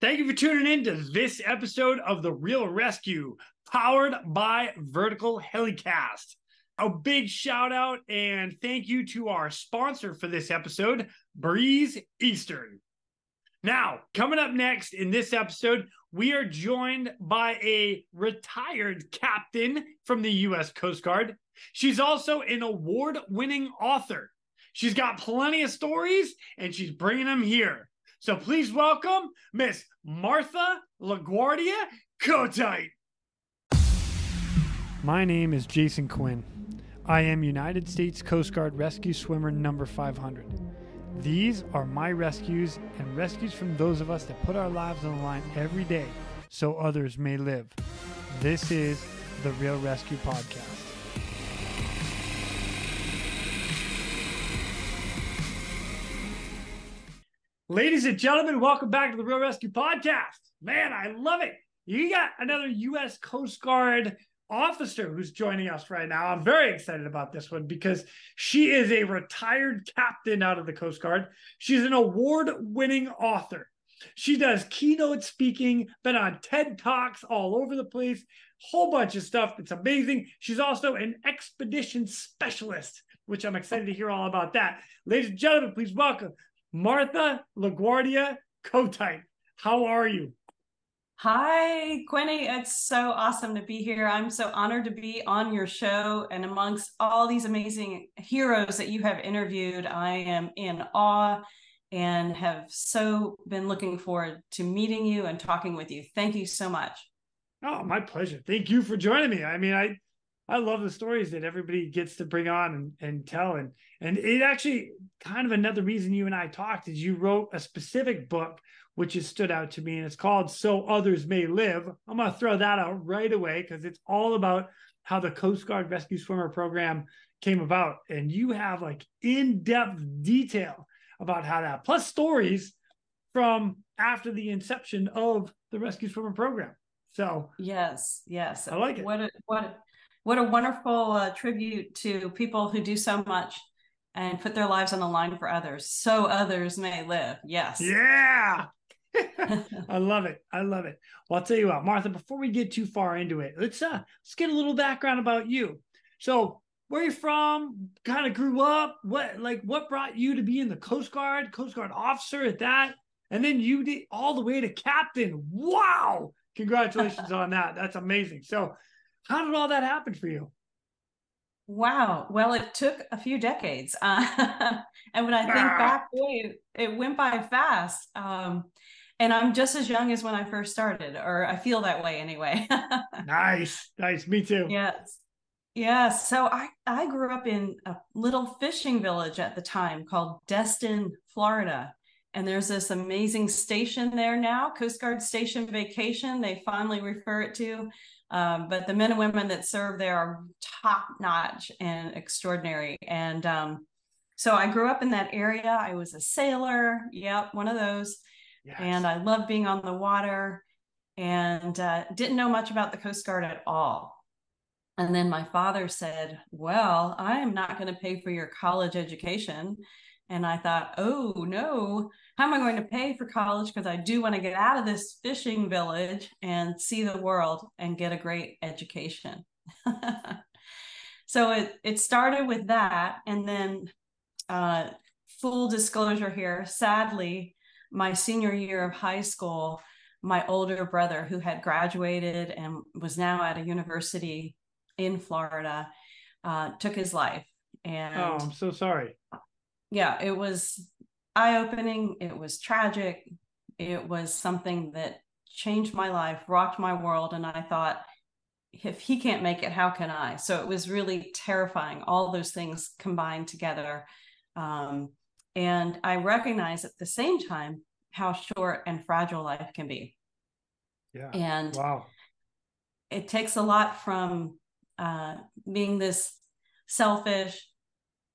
Thank you for tuning in to this episode of The Real ResQ, powered by Vertical Helicast. A big shout out and thank you to our sponsor for this episode, Breeze Eastern. Now, coming up next in this episode, we are joined by a retired captain from the U.S. Coast Guard. She's also an award winning author. She's got plenty of stories and she's bringing them here. So please welcome Miss Martha LaGuardia Kotite. My name is Jason Quinn. I am United States Coast Guard Rescue Swimmer number 500. These are my rescues and rescues from those of us that put our lives on the line every day so others may live. This is the Real ResQ Podcast. Ladies and gentlemen, welcome back to the Real ResQ Podcast. Man, I love it. You got another U.S. Coast Guard officer who's joining us right now. I'm very excited about this one because she is a retired captain out of the Coast Guard. She's an award winning author. She does keynote speaking, been on TED Talks all over the place, whole bunch of stuff that's amazing. She's also an expedition specialist, which I'm excited to hear all about that. Ladies and gentlemen, please welcome Martha LaGuardia Kotite. How are you? Hi, Quinny. It's so awesome to be here. I'm so honored to be on your show and amongst all these amazing heroes that you have interviewed. I am in awe and have so been looking forward to meeting you and talking with you. Thank you so much. Oh, my pleasure. Thank you for joining me. I mean, I I love the stories that everybody gets to bring on and, and tell. And and it actually kind of another reason you and I talked is you wrote a specific book which has stood out to me, and it's called So Others May Live. I'm gonna throw that out right away because it's all about how the Coast Guard Rescue Swimmer program came about. And you have like in-depth detail about how that, plus stories from after the inception of the Rescue Swimmer program. So yes, yes, I like it. What a, what a, what a wonderful uh, tribute to people who do so much and put their lives on the line for others so others may live. Yes. Yeah. I love it. I love it. Well, I'll tell you what, Martha, before we get too far into it, let's uh let's get a little background about you. So where you from, kind of grew up, what like what brought you to be in the Coast Guard, Coast Guard officer at that, and then you did all the way to captain. Wow. Congratulations on that. That's amazing. So how did all that happen for you? Wow. Well, it took a few decades. Uh, and when I think ah. back, boy, it, went by fast. Um, and I'm just as young as when I first started, or I feel that way anyway. nice. Nice. Me too. Yes. Yes. So I, I grew up in a little fishing village at the time called Destin, Florida. And there's this amazing station there now, Coast Guard Station Vacation, they finally refer it to. Um, but the men and women that serve there are top notch and extraordinary. And um, so I grew up in that area. I was a sailor. Yep, one of those. Yes. And I loved being on the water and uh, didn't know much about the Coast Guard at all. And then my father said, Well, I am not going to pay for your college education. And I thought, oh no, how am I going to pay for college? Because I do want to get out of this fishing village and see the world and get a great education. so it, it started with that. And then, uh, full disclosure here, sadly, my senior year of high school, my older brother, who had graduated and was now at a university in Florida, uh, took his life. And oh, I'm so sorry yeah, it was eye opening. It was tragic. It was something that changed my life, rocked my world. And I thought, if he can't make it, how can I? So it was really terrifying, all those things combined together. Um, and I recognize at the same time how short and fragile life can be. Yeah. And wow. It takes a lot from uh, being this selfish,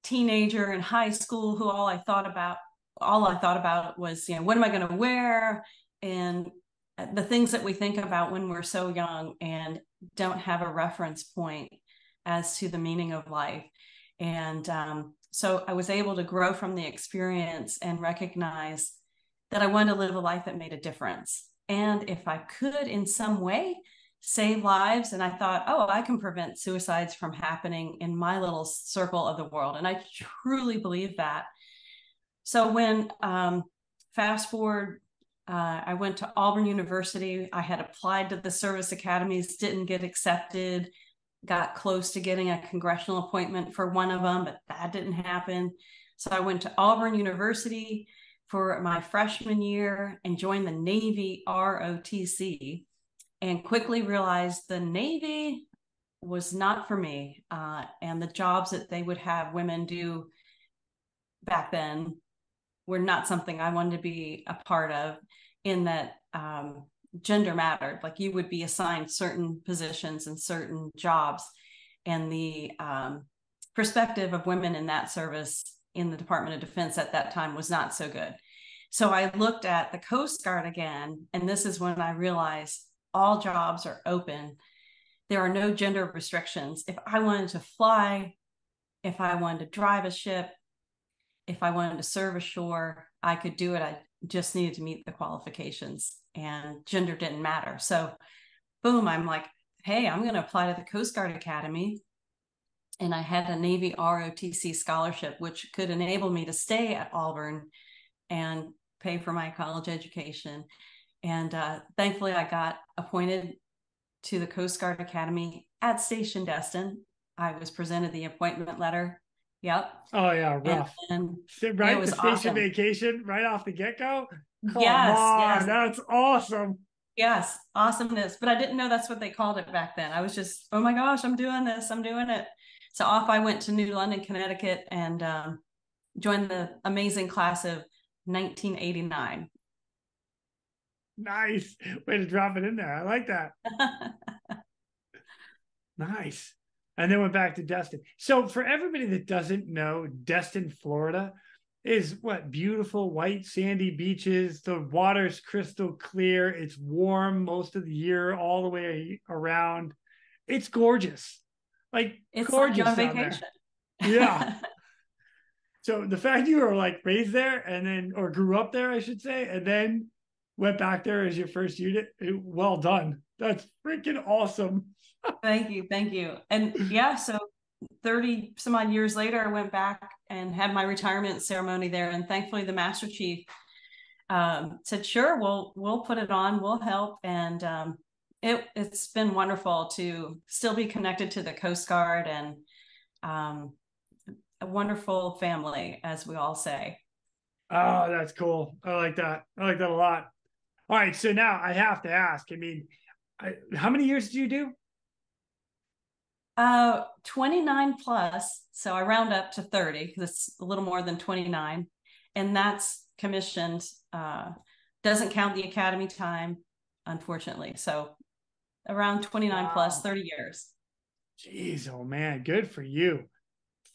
teenager in high school who all I thought about all I thought about was you know what am I going to wear? And the things that we think about when we're so young and don't have a reference point as to the meaning of life. And um, so I was able to grow from the experience and recognize that I wanted to live a life that made a difference. And if I could in some way save lives, and I thought, oh, I can prevent suicides from happening in my little circle of the world. And I truly believe that. So when um, fast forward, uh, I went to Auburn University. I had applied to the service academies, didn't get accepted, got close to getting a congressional appointment for one of them, but that didn't happen. So I went to Auburn University for my freshman year and joined the Navy ROTC and quickly realized the Navy was not for me. Uh, and the jobs that they would have women do back then were not something I wanted to be a part of, in that um, gender mattered. Like you would be assigned certain positions and certain jobs. And the um, perspective of women in that service in the Department of Defense at that time was not so good. So I looked at the Coast Guard again, and this is when I realized all jobs are open. There are no gender restrictions. If I wanted to fly, if I wanted to drive a ship, if I wanted to serve ashore, I could do it. I just needed to meet the qualifications, and gender didn't matter. So, boom, I'm like, hey, I'm going to apply to the Coast Guard Academy. And I had a Navy ROTC scholarship, which could enable me to stay at Auburn and pay for my college education. And uh, thankfully, I got appointed to the Coast Guard Academy at Station Destin. I was presented the appointment letter. Yep. Oh yeah, rough. And, and right, the station awesome. vacation right off the get go. Yes, yes, that's awesome. Yes, awesomeness. But I didn't know that's what they called it back then. I was just, oh my gosh, I'm doing this. I'm doing it. So off I went to New London, Connecticut, and um, joined the amazing class of 1989. Nice way to drop it in there. I like that. nice. And then went back to Destin. So for everybody that doesn't know, Destin, Florida is what beautiful white sandy beaches. The water's crystal clear. It's warm most of the year, all the way around. It's gorgeous. Like it's gorgeous like on vacation. Yeah. so the fact you were like raised there and then or grew up there, I should say, and then went back there as your first unit. Well done. That's freaking awesome. thank you. Thank you. And yeah, so 30 some odd years later, I went back and had my retirement ceremony there. And thankfully the master chief um, said, sure, we'll, we'll put it on, we'll help. And um, it, it's been wonderful to still be connected to the Coast Guard and um, a wonderful family, as we all say. Oh, that's cool. I like that. I like that a lot. All right, so now I have to ask. I mean, I, how many years do you do? Uh, 29 plus. So I round up to 30 because it's a little more than 29. And that's commissioned, uh, doesn't count the academy time, unfortunately. So around 29 wow. plus 30 years. Jeez, oh man, good for you.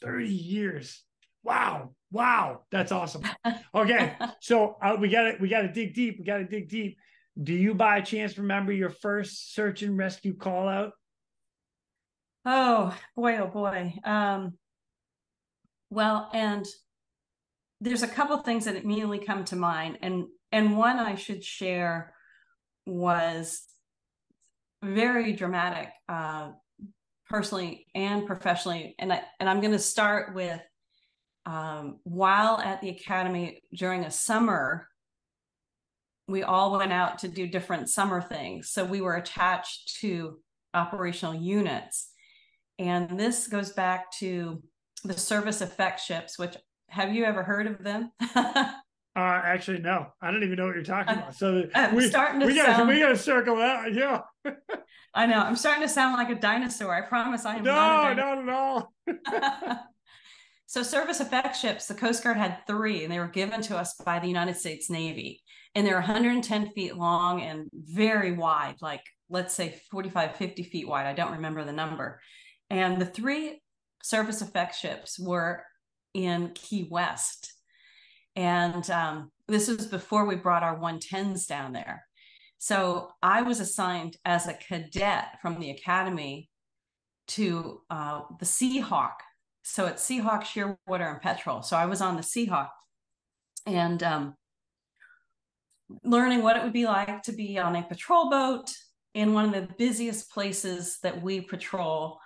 30 years. Wow. Wow. That's awesome. Okay. so uh, we got to we got to dig deep. We got to dig deep. Do you by chance remember your first search and rescue call out? Oh, boy, oh boy. Um well, and there's a couple things that immediately come to mind and and one I should share was very dramatic uh personally and professionally and I and I'm going to start with um, while at the academy during a summer, we all went out to do different summer things. So we were attached to operational units. And this goes back to the surface effect ships, which have you ever heard of them? uh, actually, no. I don't even know what you're talking about. So I'm we, starting to we gotta, sound... we got to circle that. Yeah. I know. I'm starting to sound like a dinosaur. I promise I am no, not. No, not at all. So surface effect ships, the Coast Guard had three, and they were given to us by the United States Navy. And they're 110 feet long and very wide, like let's say 45, 50 feet wide. I don't remember the number. And the three surface effect ships were in Key West. And um, this was before we brought our 110s down there. So I was assigned as a cadet from the academy to uh, the Seahawk so it's Seahawk, Shearwater, and Petrel. So I was on the Seahawk, and um, learning what it would be like to be on a patrol boat in one of the busiest places that we patrol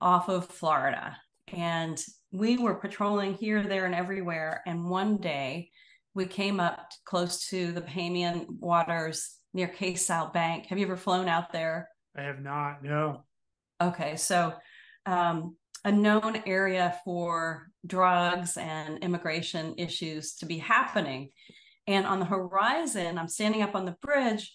off of Florida. And we were patrolling here, there, and everywhere. And one day we came up close to the Bahamian waters near Cay Sal Bank. Have you ever flown out there? I have not, no. Okay. So, um, a known area for drugs and immigration issues to be happening. And on the horizon, I'm standing up on the bridge.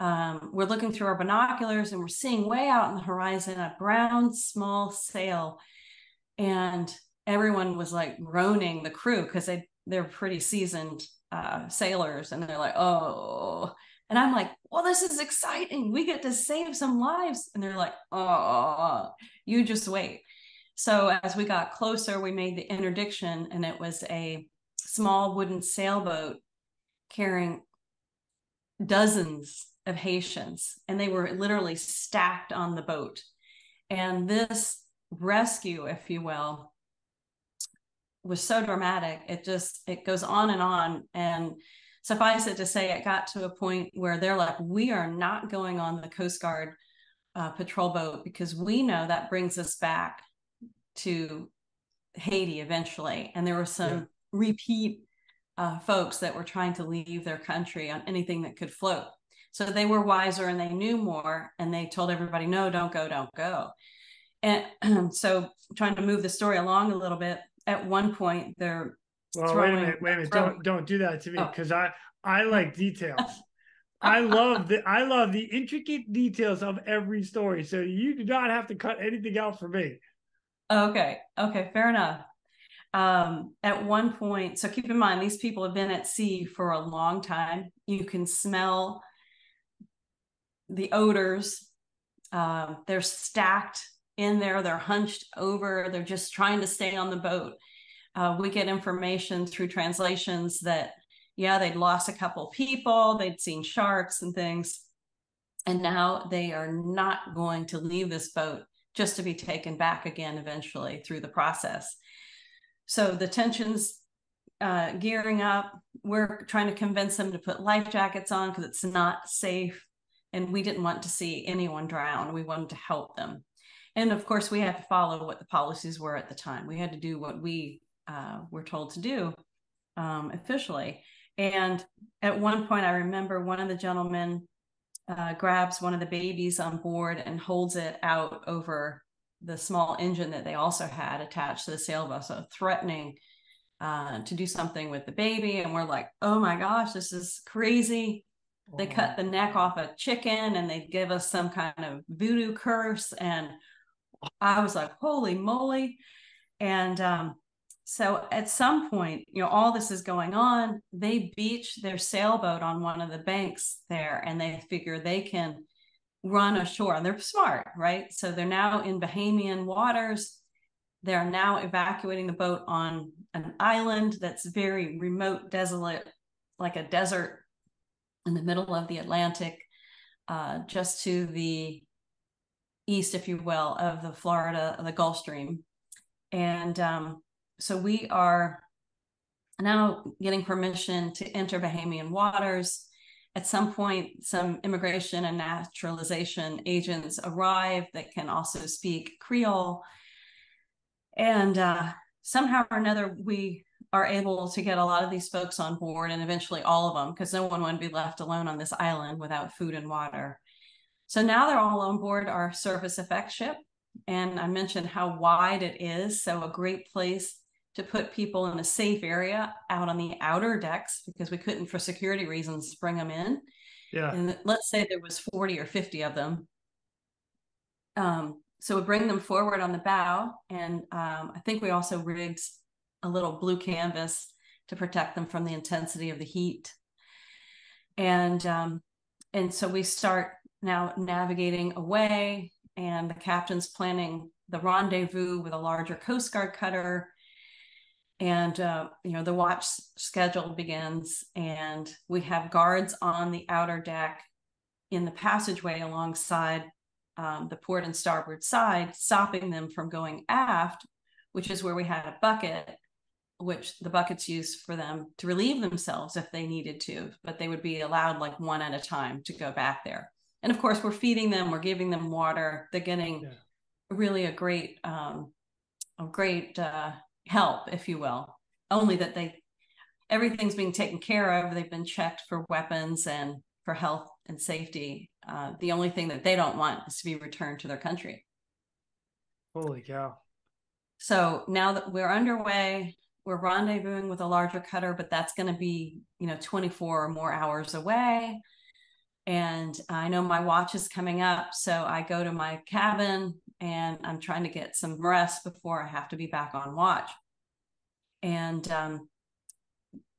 Um, we're looking through our binoculars and we're seeing way out in the horizon a brown small sail. And everyone was like groaning, the crew, because they, they're pretty seasoned uh, sailors. And they're like, oh. And I'm like, well, this is exciting. We get to save some lives. And they're like, oh, you just wait. So as we got closer, we made the interdiction, and it was a small wooden sailboat carrying dozens of Haitians, and they were literally stacked on the boat. And this rescue, if you will, was so dramatic. It just it goes on and on. And suffice it to say, it got to a point where they're like, "We are not going on the Coast Guard uh, patrol boat because we know that brings us back to Haiti eventually." And there were some yeah. repeat uh, folks that were trying to leave their country on anything that could float. So they were wiser and they knew more, and they told everybody, "No, don't go, don't go." And so, trying to move the story along a little bit, at one point they're well, throwing, wait a minute, wait a minute, don't don't do that to me because oh. I I like details. I love the I love the intricate details of every story. So you do not have to cut anything out for me. Okay. Okay. Fair enough um, at one point, so keep in mind, these people have been at sea for a long time. You can smell the odors. Uh, they're stacked in there, they're hunched over, they're just trying to stay on the boat. Uh, we get information through translations that, yeah, they'd lost a couple people, they'd seen sharks and things. And now they are not going to leave this boat just to be taken back again eventually through the process. So the tensions uh, gearing up. We're trying to convince them to put life jackets on because it's not safe. And we didn't want to see anyone drown. We wanted to help them. And of course, we had to follow what the policies were at the time. We had to do what we uh, were told to do um, officially. And at one point, I remember one of the gentlemen uh, grabs one of the babies on board and holds it out over the small engine that they also had attached to the sailboat, so threatening uh, to do something with the baby. And we're like, oh my gosh, this is crazy. Oh. They cut the neck off a chicken and they give us some kind of voodoo curse. And I was like, holy moly. And um, so at some point, you know, all this is going on. They beach their sailboat on one of the banks there and they figure they can run ashore. They're smart, right? So they're now in Bahamian waters. They're now evacuating the boat on an island that's very remote, desolate, like a desert in the middle of the Atlantic, uh, just to the east, if you will, of the Florida, the Gulf Stream. And um, so we are now getting permission to enter Bahamian waters at some point, some immigration and naturalization agents arrive that can also speak Creole. And uh, somehow or another, we are able to get a lot of these folks on board and eventually all of them, because no one would be left alone on this island without food and water. So now they're all on board our surface effect ship. And I mentioned how wide it is. So, a great place to put people in a safe area out on the outer decks because we couldn't, for security reasons, bring them in. Yeah. And let's say there was 40 or 50 of them. Um, so we bring them forward on the bow. And um, I think we also rigged a little blue canvas to protect them from the intensity of the heat. And um, and so we start now navigating away, and the captain's planning the rendezvous with a larger Coast Guard cutter and uh, you know the watch schedule begins and we have guards on the outer deck in the passageway alongside um, the port and starboard side stopping them from going aft which is where we had a bucket which the buckets used for them to relieve themselves if they needed to, but they would be allowed like one at a time to go back there. And of course, we're feeding them, we're giving them water. They're getting yeah. really a great, um, a great uh, help, if you will. Only that they, everything's being taken care of. They've been checked for weapons and for health and safety. Uh, the only thing that they don't want is to be returned to their country. Holy cow. So now that we're underway, we're rendezvousing with a larger cutter, but that's going to be, you know, 24 or more hours away. And I know my watch is coming up. So I go to my cabin and I'm trying to get some rest before I have to be back on watch. And um,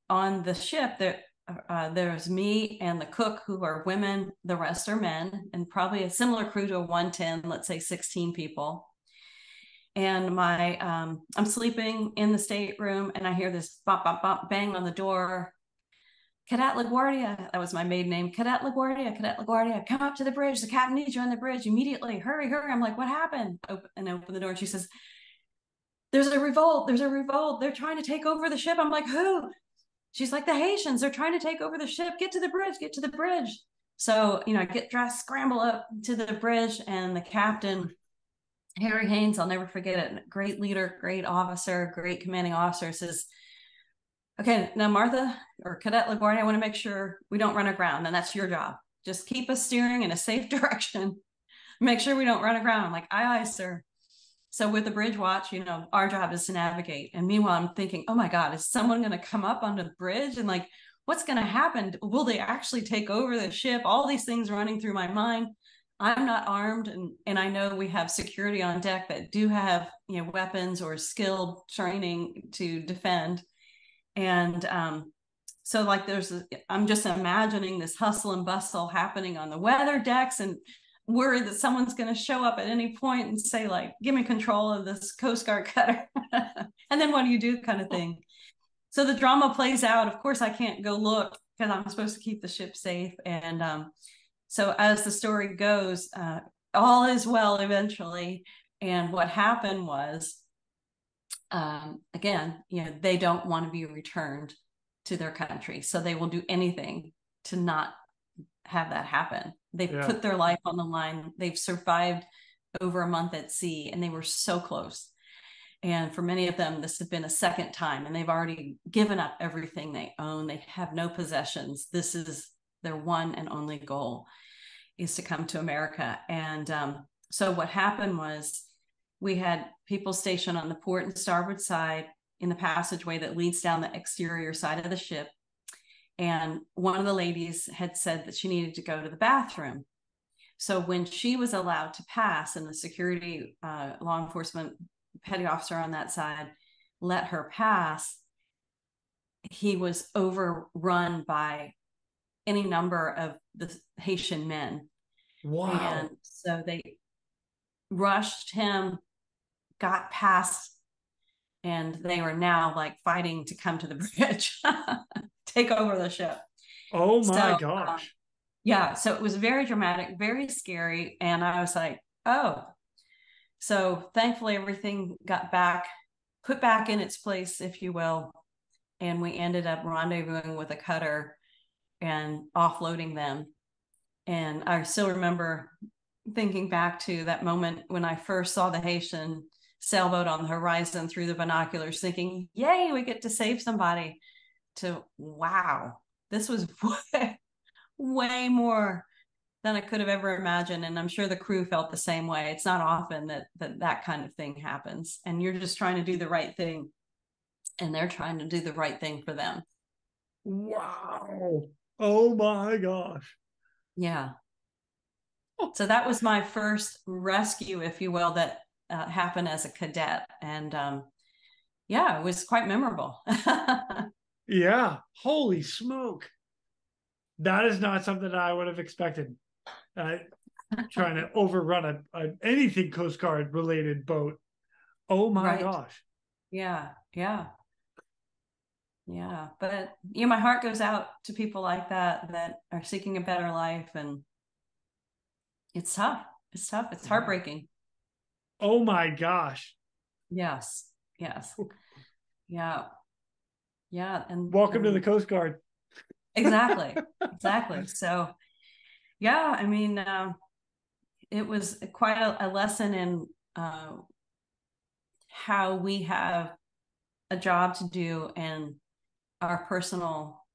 on the ship, there, uh, there's me and the cook who are women, the rest are men, and probably a similar crew to a 110, let's say 16 people and my um, I'm sleeping in the stateroom and I hear this bop bop bop bang on the door. Cadet LaGuardia, that was my maiden name. Cadet LaGuardia, Cadet LaGuardia, come up to the bridge. The captain needs you on the bridge immediately. Hurry, hurry. I'm like, what happened? Open, and open the door. And she says, There's a revolt. There's a revolt. They're trying to take over the ship. I'm like, who? She's like, the Haitians. They're trying to take over the ship. Get to the bridge. Get to the bridge. So, you know, I get dressed, scramble up to the bridge, and the captain Harry Haynes, I'll never forget it. Great leader, great officer, great commanding officer says, Okay, now Martha or Cadet LaGuardia, I want to make sure we don't run aground, and that's your job. Just keep us steering in a safe direction. make sure we don't run aground. I'm like, aye, aye, sir. So with the bridge watch, you know, our job is to navigate. And meanwhile, I'm thinking, oh my God, is someone going to come up onto the bridge? And like, what's going to happen? Will they actually take over the ship? All these things running through my mind. I'm not armed, and and I know we have security on deck that do have you know weapons or skilled training to defend, and um, so like there's I'm just imagining this hustle and bustle happening on the weather decks and worried that someone's going to show up at any point and say like give me control of this coast guard cutter. And then what do you do kind of thing. So the drama plays out. Of course i can't go look because i'm supposed to keep the ship safe. And um, so as the story goes, uh, all is well eventually. And what happened was, um, again, you know, they don't want to be returned to their country, so they will do anything to not have that happen. They've yeah. put their life on the line. They've survived over a month at sea, and they were so close. And for many of them, this has been a second time, and they've already given up everything they own. They have no possessions. This is their one and only goal is to come to America. And um, so what happened was we had people stationed on the port and starboard side in the passageway that leads down the exterior side of the ship. And one of the ladies had said that she needed to go to the bathroom. So when she was allowed to pass, and the security uh, law enforcement petty officer on that side let her pass, he was overrun by any number of the Haitian men. Wow. And so they rushed him, got past, and they were now like fighting to come to the bridge, take over the ship. Oh my so, gosh. Um, yeah. So it was very dramatic, very scary. And I was like, oh. So thankfully, everything got back, put back in its place, if you will. And we ended up rendezvousing with a cutter and offloading them. And I still remember thinking back to that moment when I first saw the Haitian sailboat on the horizon through the binoculars, thinking, Yay, we get to save somebody. To wow, this was way, way more than I could have ever imagined. And I'm sure the crew felt the same way. It's not often that that, that kind of thing happens. And you're just trying to do the right thing. And they're trying to do the right thing for them. Wow. Oh my gosh. Yeah. Oh. So that was my first rescue, if you will, that uh, happened as a cadet. And um, yeah, it was quite memorable. yeah. Holy smoke. That is not something that I would have expected. Uh, trying to overrun a, a, anything Coast Guard related boat. Oh my right. gosh. Yeah. Yeah yeah but you know my heart goes out to people like that that are seeking a better life and it's tough it's tough it's heartbreaking oh my gosh yes yes yeah Yeah. And welcome and, to the Coast Guard. Exactly. exactly. So, yeah, I mean, uh, it was quite a, a lesson in uh, how we have a job to do and our personal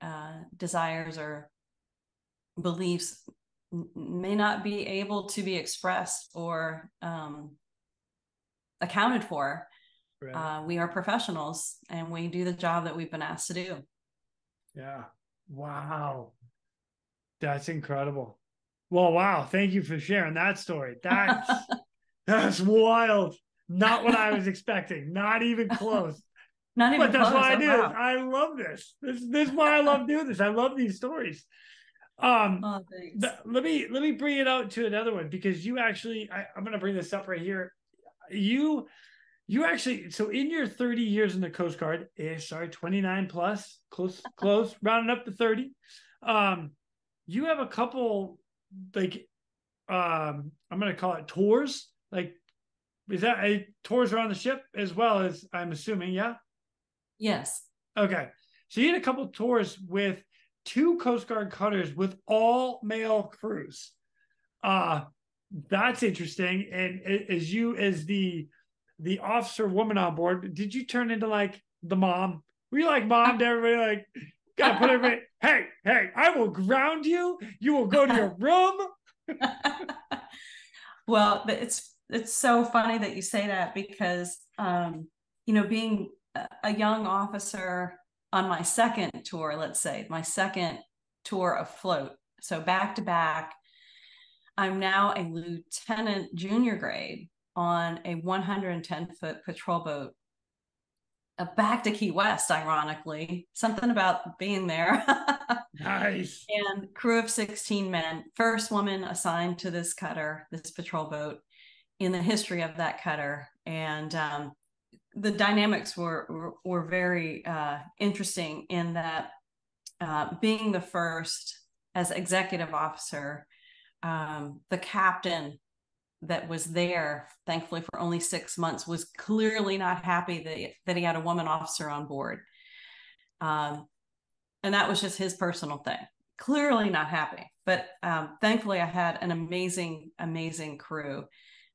uh, desires or beliefs may not be able to be expressed or um, accounted for. Right. Uh, we are professionals and we do the job that we've been asked to do. Yeah. Wow. That's incredible. Well, wow. Thank you for sharing that story. That's that's wild. Not what I was expecting. Not even close. Not even but that's close. why I oh, do. Wow. I love this. This this is why I love doing this. I love these stories. Um oh, th- let me let me bring it out to another one because you actually I, I'm gonna bring this up right here. You you actually so in your 30 years in the Coast Guard, eh, sorry, 29 plus, close, close, rounding up to 30. Um, you have a couple like um I'm gonna call it tours. Like is that a tours around the ship as well as I'm assuming, yeah? Yes. Okay. So you had a couple tours with two Coast Guard cutters with all male crews. Uh that's interesting. And as you as the the officer woman on board, did you turn into like the mom? Were you like mom to everybody like gotta put everybody hey, hey, I will ground you, you will go to your room. well, it's it's so funny that you say that because um, you know, being a young officer on my second tour, let's say, my second tour afloat. So back to back, I'm now a lieutenant junior grade on a 110 foot patrol boat uh, back to Key West, ironically. Something about being there. nice. And crew of 16 men, first woman assigned to this cutter, this patrol boat in the history of that cutter. And um, the dynamics were, were, were very uh, interesting in that uh, being the first as executive officer, um, the captain that was there, thankfully for only six months, was clearly not happy that that he had a woman officer on board. Um, and that was just his personal thing. Clearly not happy. But um, thankfully, I had an amazing, amazing crew,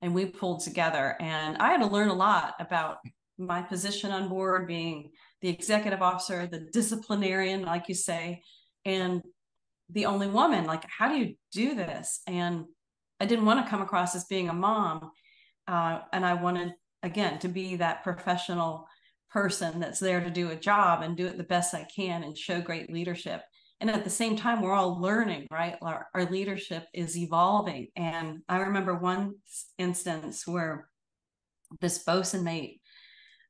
and we pulled together. And I had to learn a lot about my position on board, being the executive officer, the disciplinarian, like you say, and the only woman. Like, how do you do this? And I didn't want to come across as being a mom. Uh, and I wanted, again, to be that professional person that's there to do a job and do it the best I can and show great leadership. And at the same time, we're all learning, right? Our, our leadership is evolving. And I remember one instance where this bosun mate,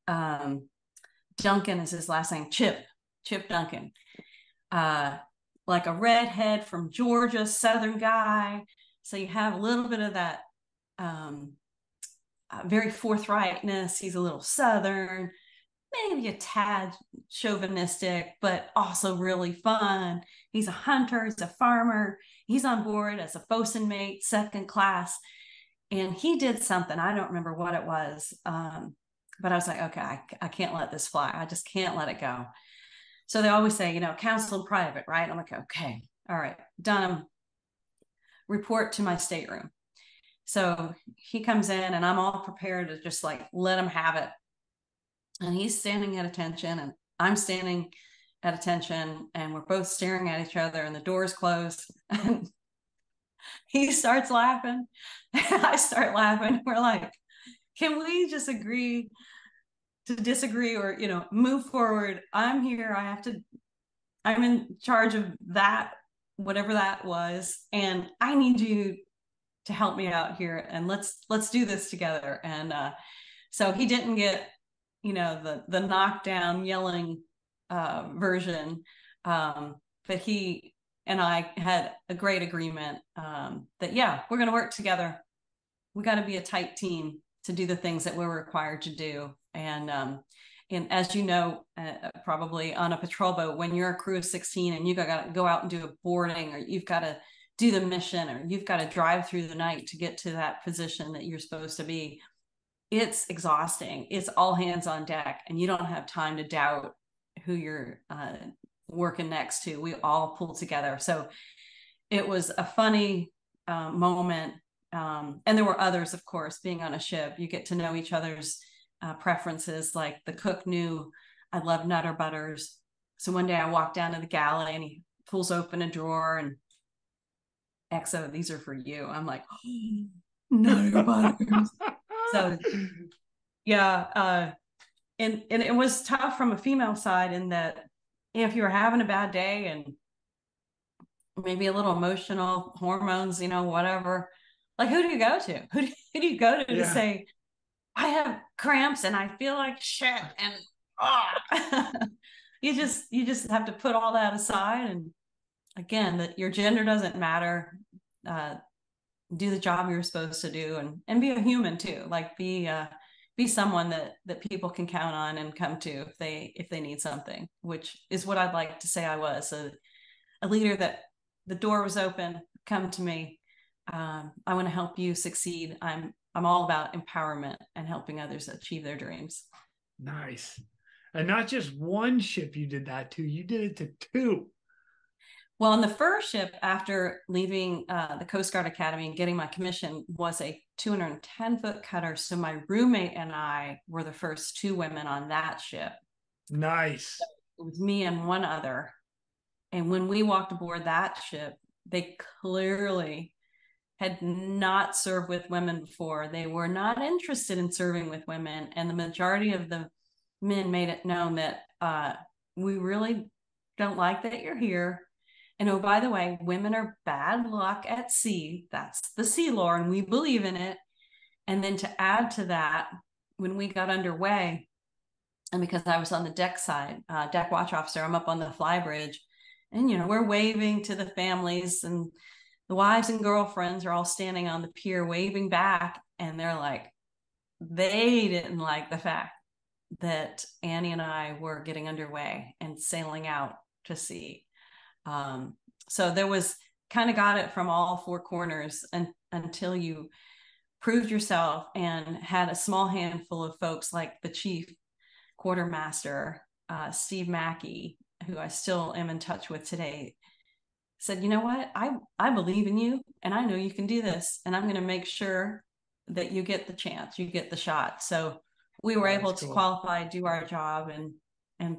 um, Duncan is his last name, Chip, Chip Duncan, uh, like a redhead from Georgia, Southern guy, so you have a little bit of that um, uh, very forthrightness. He's a little Southern, maybe a tad chauvinistic, but also really fun. He's a hunter, he's a farmer. He's on board as a bosun mate, second class. And he did something, I don't remember what it was. Um, but I was like, okay, I, I can't let this fly. I just can't let it go. So they always say, you know, counsel in private, right? I'm like, okay, all right, done report to my stateroom. So he comes in and I'm all prepared to just like let him have it. And he's standing at attention and I'm standing at attention and we're both staring at each other and the doors closed and he starts laughing. I start laughing. We're like, can we just agree to disagree or, you know, move forward? I'm here. I have to, I'm in charge of that whatever that was and i need you to help me out here and let's let's do this together and uh so he didn't get you know the the knockdown yelling uh version um but he and i had a great agreement um that yeah we're going to work together we got to be a tight team to do the things that we're required to do and um and as you know, uh, probably on a patrol boat, when you're a crew of 16 and you got to go out and do a boarding, or you've got to do the mission, or you've got to drive through the night to get to that position that you're supposed to be, it's exhausting. It's all hands on deck, and you don't have time to doubt who you're uh, working next to. We all pull together. So it was a funny uh, moment. Um, and there were others, of course, being on a ship. You get to know each other's uh, preferences. Like the cook knew I love Nutter Butters. So one day I walked down to the galley and he pulls open a drawer and XO, these are for you. I'm like, oh, Nutter Butters. so yeah, uh, and and it was tough from a female side in that if you were having a bad day and maybe a little emotional hormones, you know, whatever. Like, who do you go to? Who do, who do you go to yeah. to say, I have cramps and I feel like shit and oh. you just you just have to put all that aside and again that your gender doesn't matter. Uh, do the job you're supposed to do and and be a human too. Like be uh be someone that that people can count on and come to if they if they need something which is what i'd like to say i was a, a leader that the door was open come to me um, i want to help you succeed i'm i'm all about empowerment and helping others achieve their dreams nice and not just one ship you did that to you did it to two well, on the first ship after leaving uh, the Coast Guard Academy and getting my commission was a 210 foot cutter. So my roommate and I were the first two women on that ship. Nice. So it was me and one other. And when we walked aboard that ship, they clearly had not served with women before. They were not interested in serving with women. And the majority of the men made it known that uh, we really don't like that you're here and oh, by the way, women are bad luck at sea. That's the sea lore, and we believe in it. And then to add to that, when we got underway, and because I was on the deck side, uh, deck watch officer, I'm up on the fly bridge, and you know we're waving to the families, and the wives and girlfriends are all standing on the pier waving back, and they're like, they didn't like the fact that Annie and I were getting underway and sailing out to sea. Um, so there was kind of got it from all four corners and, until you proved yourself and had a small handful of folks like the chief quartermaster, uh, Steve Mackey, who I still am in touch with today, said, you know what, I, I believe in you and I know you can do this. And I'm going to make sure that you get the chance, you get the shot. So we were able to cool. qualify, do our job and, and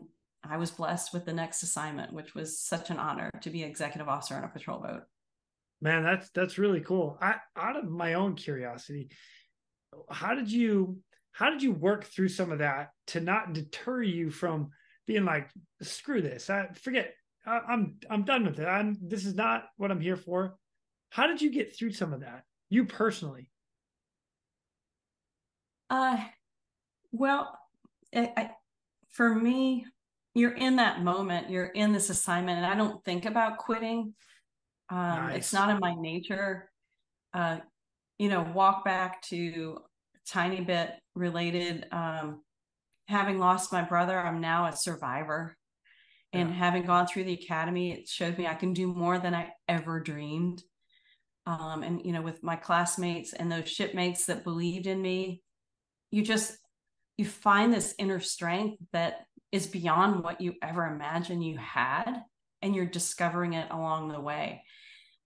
I was blessed with the next assignment, which was such an honor to be executive officer on a patrol boat. Man, that's that's really cool. I out of my own curiosity, how did you how did you work through some of that to not deter you from being like, screw this, I forget, I, I'm I'm done with it. I'm this is not what I'm here for. How did you get through some of that, you personally? Uh, well, I, I for me, you're in that moment, you're in this assignment, and I don't think about quitting. Um, nice. It's not in my nature. Uh, you know, walk back to a tiny bit related. Um, having lost my brother, I'm now a survivor. And having gone through the academy, it showed me I can do more than I ever dreamed. Um, and you know, with my classmates and those shipmates that believed in me, you just you find this inner strength that is beyond what you ever imagined you had and you're discovering it along the way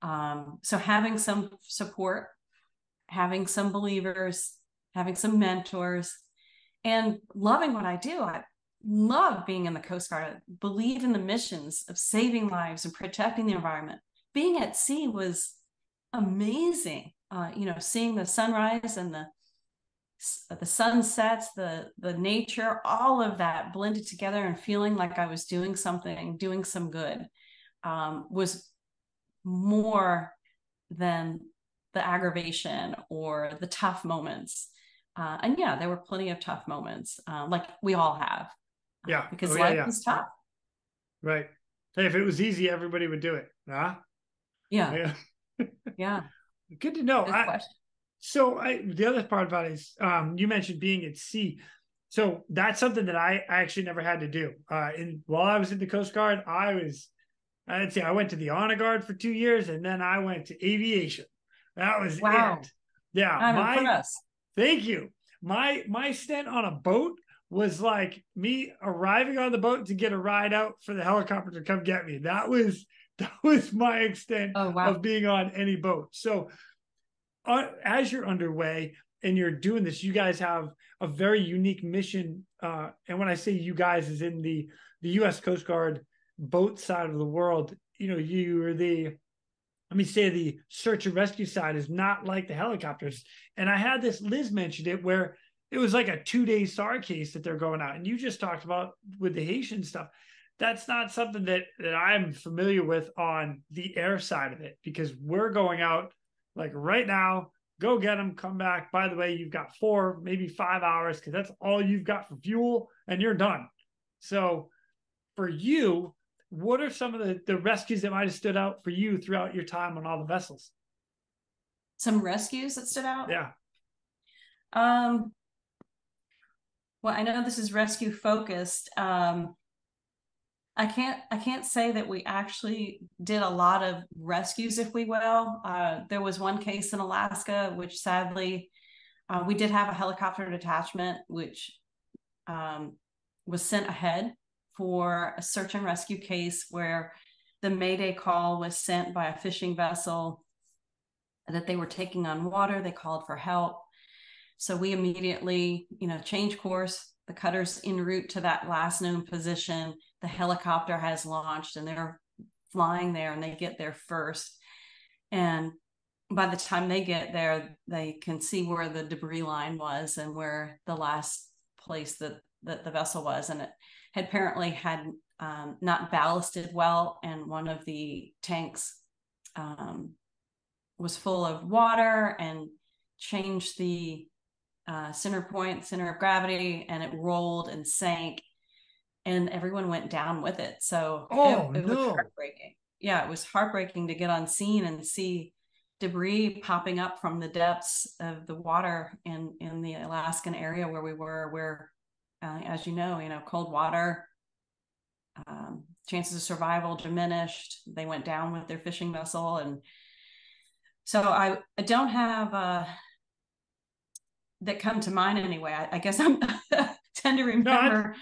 um, so having some support having some believers having some mentors and loving what i do i love being in the coast guard believe in the missions of saving lives and protecting the environment being at sea was amazing uh, you know seeing the sunrise and the the sunsets, the the nature, all of that blended together and feeling like I was doing something, doing some good, um, was more than the aggravation or the tough moments. Uh, and yeah, there were plenty of tough moments, uh, like we all have. Yeah, because oh, life yeah, yeah. is tough. Right. Hey, if it was easy, everybody would do it. Huh? Yeah. Yeah. yeah. Good to know. I, so I, the other part about it is um, you mentioned being at sea. So that's something that I, I actually never had to do. Uh, and while I was in the Coast Guard, I was, I'd say I went to the honor guard for two years, and then I went to aviation. That was wow. it. Yeah, I'm my impressed. thank you. My my stint on a boat was like me arriving on the boat to get a ride out for the helicopter to come get me. That was that was my extent oh, wow. of being on any boat. So uh, as you're underway and you're doing this, you guys have a very unique mission. Uh, and when I say you guys, is in the the U.S. Coast Guard boat side of the world. You know, you are the let me say the search and rescue side is not like the helicopters. And I had this, Liz mentioned it, where it was like a two day SAR case that they're going out. And you just talked about with the Haitian stuff. That's not something that, that I'm familiar with on the air side of it because we're going out like right now, go get them, come back. By the way, you've got four, maybe five hours because that's all you've got for fuel and you're done. So for you, what are some of the, the rescues that might have stood out for you throughout your time on all the vessels? Some rescues that stood out? Yeah. Um, well, I know this is rescue focused. Um, I can't I can't say that we actually did a lot of rescues, if we will. Uh, there was one case in Alaska, which sadly uh, we did have a helicopter detachment, which um, was sent ahead for a search and rescue case where the mayday call was sent by a fishing vessel that they were taking on water they called for help so we immediately you know change course. The cutter's en route to that last known position. The helicopter has launched and they're flying there and they get there first. And by the time they get there they can see where the debris line was and where the last place that that the vessel was. And it had apparently had um, not ballasted well, and one of the tanks um, was full of water and changed the uh, center point, center of gravity, and it rolled and sank, and everyone went down with it. So oh, it, it no. was heartbreaking. Yeah, it was heartbreaking to get on scene and see debris popping up from the depths of the water in in the Alaskan area where we were, where uh, as you know, you know, cold water, um, chances of survival diminished. They went down with their fishing vessel, and so I, I don't have uh, that come to mind anyway. I, I guess I'm tend to remember. No,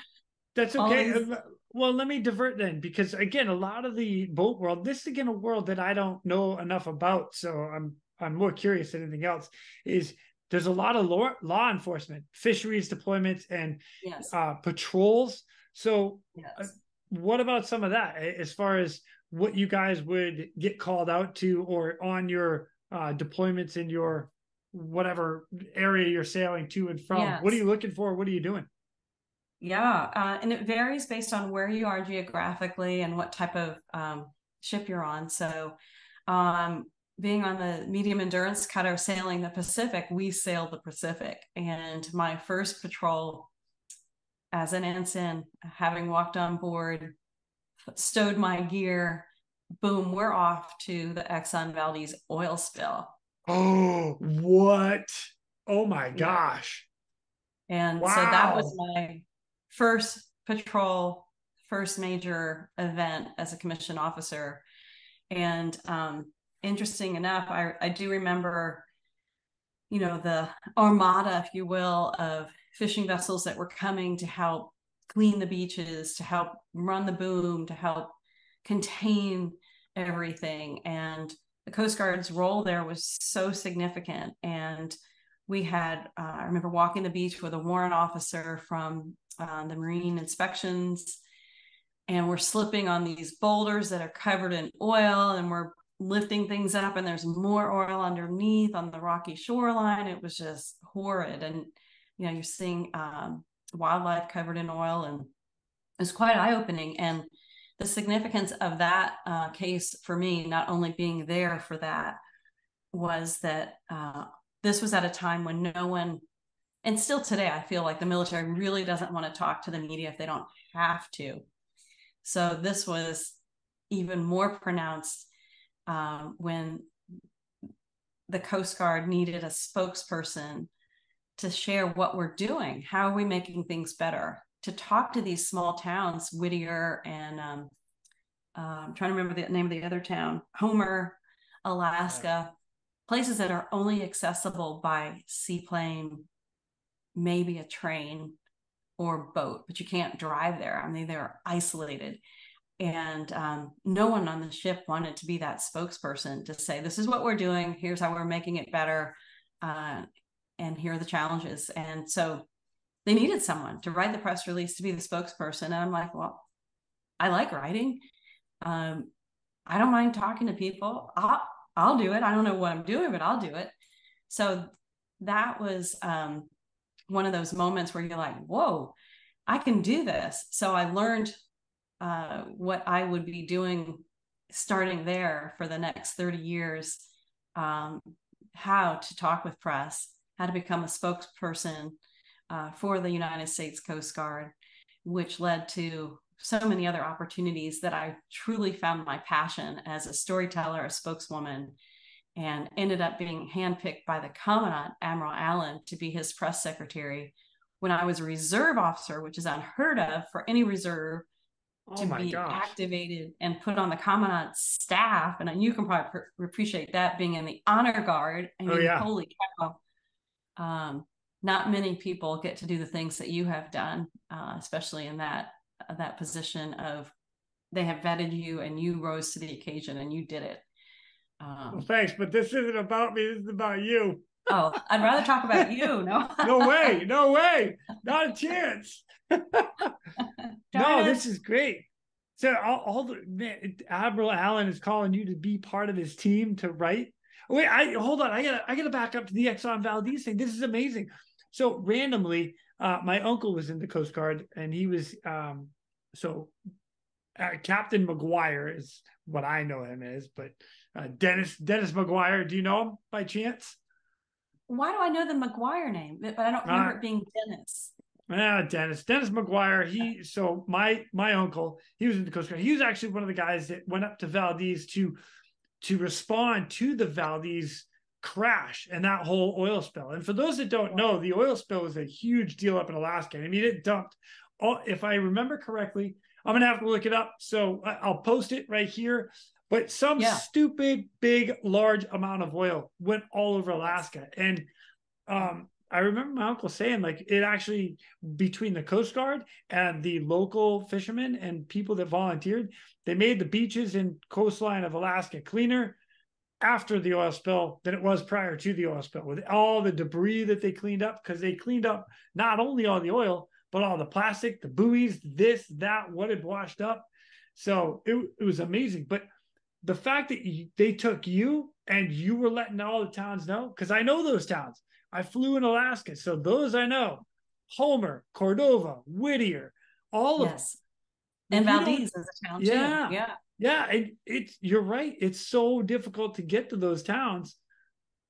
that's okay. These... Well, let me divert then, because again, a lot of the boat world, this is again a world that I don't know enough about. So I'm I'm more curious than anything else. Is there's a lot of law, law enforcement, fisheries deployments, and yes. uh, patrols. So, uh, yes. uh, what about some of that as far as what you guys would get called out to or on your uh, deployments in your whatever area you're sailing to and from? Yes. What are you looking for? What are you doing? Yeah, uh, and it varies based on where you are geographically and what type of um, ship you're on. So, um, being on the medium endurance cutter sailing the Pacific, we sailed the Pacific. And my first patrol as an ensign, having walked on board, stowed my gear, boom, we're off to the Exxon Valdez oil spill. Oh, what? Oh my gosh. And wow. so that was my first patrol, first major event as a commissioned officer. And um, interesting enough, I, I do remember, you know, the armada, if you will, of fishing vessels that were coming to help clean the beaches, to help run the boom, to help contain everything. And the Coast Guard's role there was so significant. And we had, uh, I remember walking the beach with a warrant officer from uh, the Marine inspections, and we're slipping on these boulders that are covered in oil, and we're lifting things up and there's more oil underneath on the rocky shoreline. It was just horrid. And, you know, you're seeing um, wildlife covered in oil and it's quite eye opening. And the significance of that uh, case for me, not only being there for that, was that uh, this was at a time when no one, and still today, I feel like the military really doesn't want to talk to the media if they don't have to. So this was even more pronounced um, when the Coast Guard needed a spokesperson to share what we're doing. How are we making things better? To talk to these small towns, Whittier and um, uh, I'm trying to remember the name of the other town, Homer, Alaska, places that are only accessible by seaplane, maybe a train, or boat, but you can't drive there. I mean, they're isolated. And um, no one on the ship wanted to be that spokesperson to say, this is what we're doing. Here's how we're making it better. Uh, and here are the challenges. And so they needed someone to write the press release to be the spokesperson. And I'm like, well, I like writing. Um, I don't mind talking to people. I'll, I'll do it. I don't know what I'm doing, but I'll do it. So that was um, one of those moments where you're like, whoa, I can do this. So I learned uh, what I would be doing starting there for the next 30 years um, how to talk with press, how to become a spokesperson uh, for the United States Coast Guard, which led to so many other opportunities that I truly found my passion as a storyteller, a spokeswoman, and ended up being handpicked by the Commandant, Admiral Allen, to be his press secretary when I was a reserve officer, which is unheard of for any reserve oh to be gosh. activated and put on the Commandant's staff. And you can probably appreciate that being in the honor guard. I mean, oh, yeah. holy cow. Um, not many people get to do the things that you have done, uh, especially in that that position of they have vetted you and you rose to the occasion and you did it. Um, well, thanks, but this isn't about me. This is about you. oh, I'd rather talk about you. No, no way, no way, not a chance. no, this is great. So all, all the man, Admiral Allen is calling you to be part of his team to write. Wait, I hold on. I gotta I gotta back up to the Exxon Valdez thing. This is amazing. So randomly, uh, my uncle was in the Coast Guard, and he was um, so uh, Captain McGuire is what I know him as, but uh, Dennis Dennis McGuire. Do you know him by chance? Why do I know the McGuire name? But I don't remember uh, it being Dennis. Yeah, Dennis. Dennis McGuire. He so my my uncle, he was in the Coast Guard. He was actually one of the guys that went up to Valdez to to respond to the Valdez crash and that whole oil spill. And for those that don't know, the oil spill was a huge deal up in Alaska. I mean, it dumped. All, if I remember correctly, I'm gonna have to look it up. So I'll post it right here. But some yeah. stupid, big, large amount of oil went all over Alaska. And um, I remember my uncle saying, like, it actually, between the Coast Guard and the local fishermen and people that volunteered, they made the beaches and coastline of Alaska cleaner after the oil spill than it was prior to the oil spill with all the debris that they cleaned up because they cleaned up not only all the oil, but all the plastic, the buoys, this, that, what had washed up. So it, it was amazing. But the fact that you, they took you and you were letting all the towns know, because I know those towns. I flew in Alaska, so those I know. Homer, Cordova, Whittier, all yes. of them. And Valdez is a town yeah, too. Yeah. Yeah. And it's you're right. It's so difficult to get to those towns.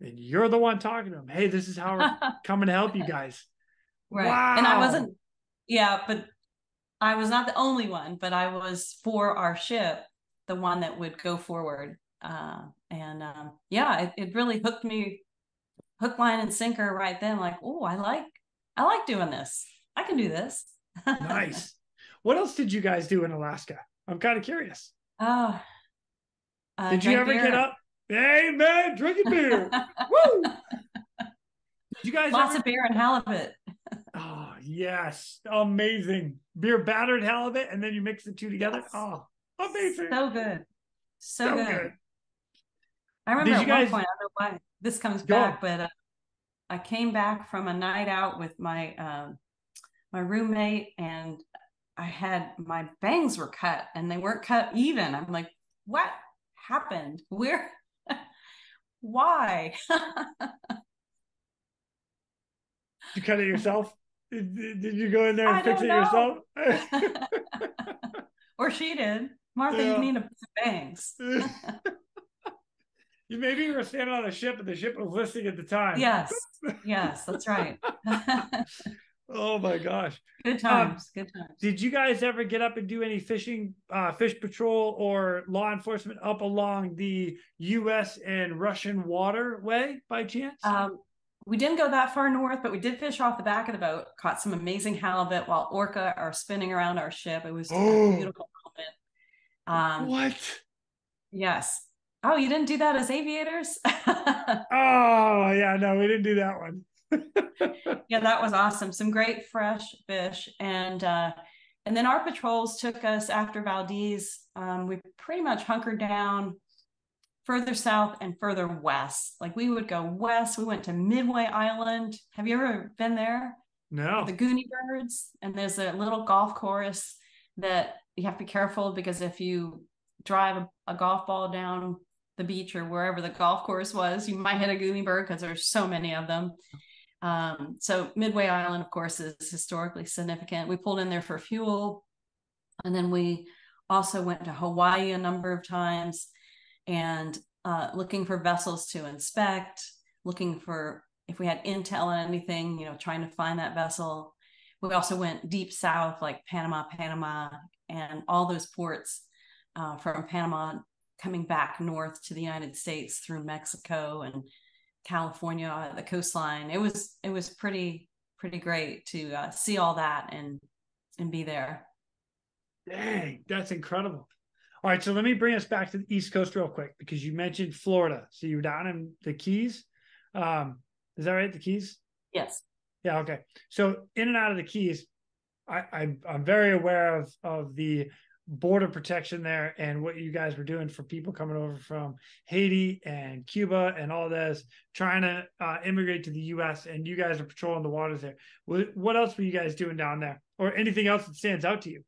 And you're the one talking to them. Hey, this is how we're coming to help you guys. Right. Wow. And I wasn't, yeah, but I was not the only one, but I was for our ship the one that would go forward. Uh, and um, yeah, it, it really hooked me, hook, line, and sinker right then. Like, oh, I like, I like doing this. I can do this. nice. What else did you guys do in Alaska? I'm kind of curious. Oh, uh, did you ever beer. get up? Hey man, drinking beer. Woo! Did you guys lots ever... of beer and halibut? oh yes, amazing beer battered halibut, and then you mix the two together. Yes. Oh, Amazing. So good. So, so good. good. I remember at guys... one point, I don't know why this comes Go. back, but uh, I came back from a night out with my um, my roommate, and I had my bangs were cut, and they weren't cut even. I'm like, what happened? Where? why? you cut it yourself? Did, did you go in there and I fix it know. yourself? or she did. Martha, yeah. you need a bangs. you maybe you were standing on a ship and the ship was listing at the time. Yes. Yes, that's right. oh my gosh. Good um, times. Um, good times. Did you guys ever get up and do any fishing, uh, fish patrol or law enforcement up along the US and Russian waterway by chance? Um, we didn't go that far north, but we did fish off the back of the boat, caught some amazing halibut while orca are spinning around our ship. It was oh. a beautiful moment. Um, what? Yes. Oh, you didn't do that as aviators? oh, yeah, no, we didn't do that one. Yeah, that was awesome. Some great fresh fish, and uh, and then our patrols took us after Valdez. Um, we pretty much hunkered down further south and further west. Like we would go west. We went to Midway Island. Have you ever been there? No. The Gooney Birds, and there's a little golf course that you have to be careful because if you drive a, a golf ball down the beach or wherever the golf course was, you might hit a Gooney bird because there's so many of them. Um, so Midway Island, of course, is historically significant. We pulled in there for fuel, and then we also went to Hawaii a number of times and uh, looking for vessels to inspect, looking for if we had intel on anything, you know, trying to find that vessel. We also went deep south, like Panama, Panama, and all those ports uh, from Panama coming back north to the United States through Mexico and California, the coastline. It was it was pretty pretty great to uh, see all that and and be there. Dang, that's incredible. All right, so let me bring us back to the East Coast real quick because you mentioned Florida. So you were down in the Keys. Um, is that right? The Keys? Yes. Yeah. Okay. So in and out of the Keys, I, I I'm very aware of of the border protection there and what you guys were doing for people coming over from Haiti and Cuba and all this, trying to uh, immigrate to the U.S. And you guys are patrolling the waters there. What, what else were you guys doing down there, or anything else that stands out to you?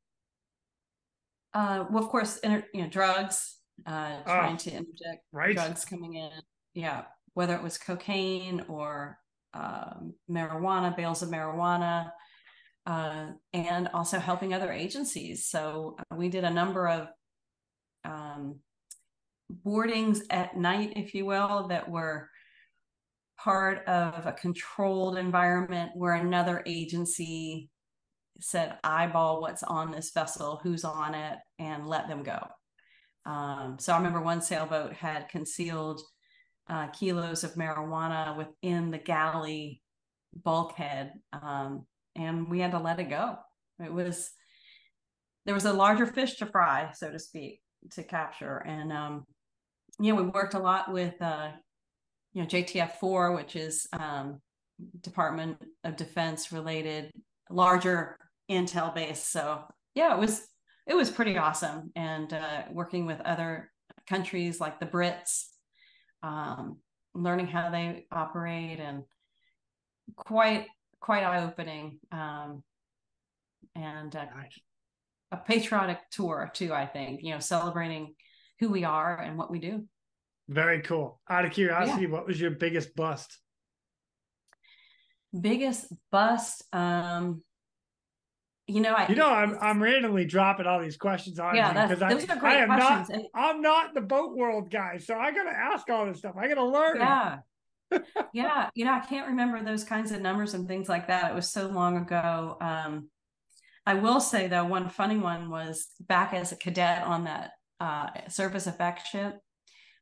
Uh, well, of course, inter- you know, drugs. Uh, trying oh, to interject right? drugs coming in. Yeah, whether it was cocaine or um, marijuana, bales of marijuana uh, and also helping other agencies. So uh, we did a number of um, boardings at night, if you will, that were part of a controlled environment where another agency said eyeball what's on this vessel who's on it and let them go um, so i remember one sailboat had concealed uh, kilos of marijuana within the galley bulkhead um, and we had to let it go. It was there was a larger fish to fry, so to speak, to capture. And um, yeah, we worked a lot with uh, you know JTF four, which is um, Department of Defense related, larger intel base. So yeah, it was it was pretty awesome, and uh, working with other countries like the Brits, um, learning how they operate, and quite quite eye opening um, and uh, a patriotic tour too. I think you know celebrating who we are and what we do. Very cool. Out of curiosity, yeah. what was your biggest bust? Biggest bust. Um, you know, I you know I'm I'm randomly dropping all these questions on yeah, you because I, those are great I am questions. not I'm not the boat world guy, so I gotta ask all this stuff. I gotta learn. Yeah, yeah, you know, I can't remember those kinds of numbers and things like that. It was so long ago. Um, I will say though, one funny one was back as a cadet on that uh, surface effect ship.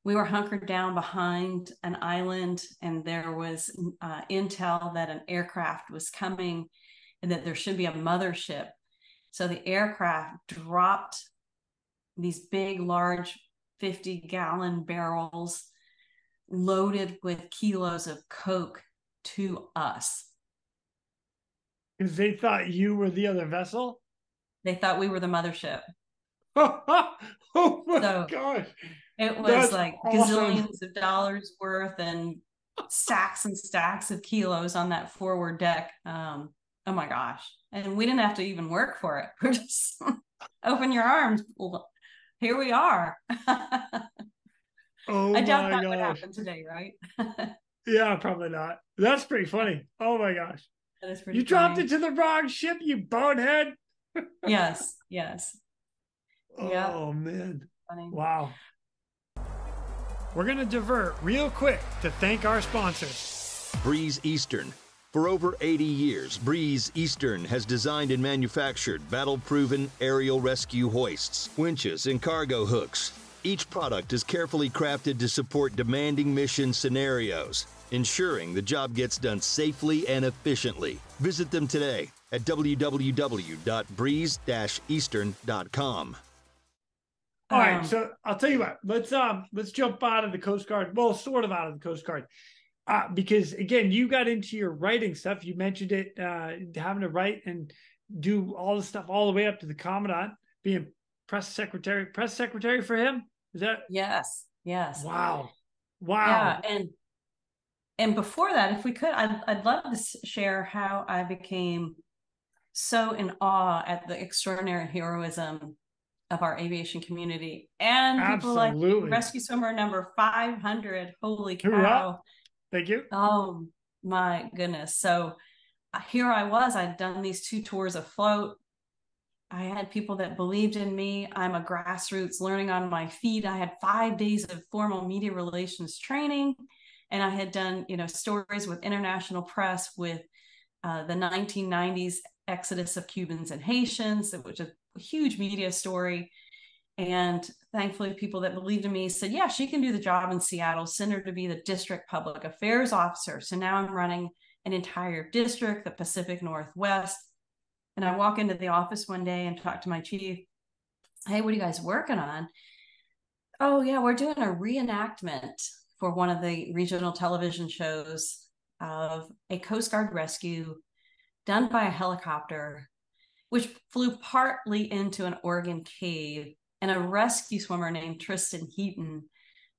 We were hunkered down behind an island, and there was uh, intel that an aircraft was coming, and that there should be a mothership. So the aircraft dropped these big, large, fifty-gallon barrels loaded with kilos of coke to us. Because they thought you were the other vessel? They thought we were the mothership. oh my so gosh. It was That's like awesome. gazillions of dollars worth and stacks and stacks of kilos on that forward deck. Um, oh my gosh. And we didn't have to even work for it. We're just open your arms. Well, here we are. Oh I doubt that gosh. would happen today, right? yeah, probably not. That's pretty funny. Oh my gosh. That is pretty You funny. dropped it to the wrong ship, you bonehead. yes, yes. Yeah. Oh man. Funny. Wow. We're going to divert real quick to thank our sponsors. Breeze Eastern. For over 80 years, Breeze Eastern has designed and manufactured battle proven aerial rescue hoists, winches, and cargo hooks each product is carefully crafted to support demanding mission scenarios, ensuring the job gets done safely and efficiently. Visit them today at www.breeze-eastern.com. All right, um, so I'll tell you what. Let's um let's jump out of the Coast Guard. Well, sort of out of the Coast Guard. uh, because again, you got into your writing stuff. You mentioned it, uh, having to write and do all the stuff all the way up to the commandant, being press secretary, press secretary for him. Is that? Yes. Yes. Wow. Wow. Yeah. And, and before that, if we could, I'd, I'd love to share how I became so in awe at the extraordinary heroism of our aviation community and people Absolutely. like rescue swimmer number 500 holy cow thank you oh my goodness so uh, here i was i'd done these two tours afloat i had people that believed in me i'm a grassroots learning on my feet i had five days of formal media relations training and i had done you know stories with international press with uh, the 1990s exodus of cubans and haitians which is a huge media story. And thankfully, people that believed in me said, Yeah, she can do the job in Seattle. Send her to be the district public affairs officer. So now I'm running an entire district, the Pacific Northwest. And I walk into the office one day and talk to my chief. Hey, what are you guys working on? Oh, yeah, we're doing a reenactment for one of the regional television shows of a Coast Guard rescue done by a helicopter which flew partly into an Oregon cave. And a rescue swimmer named Tristan Heaton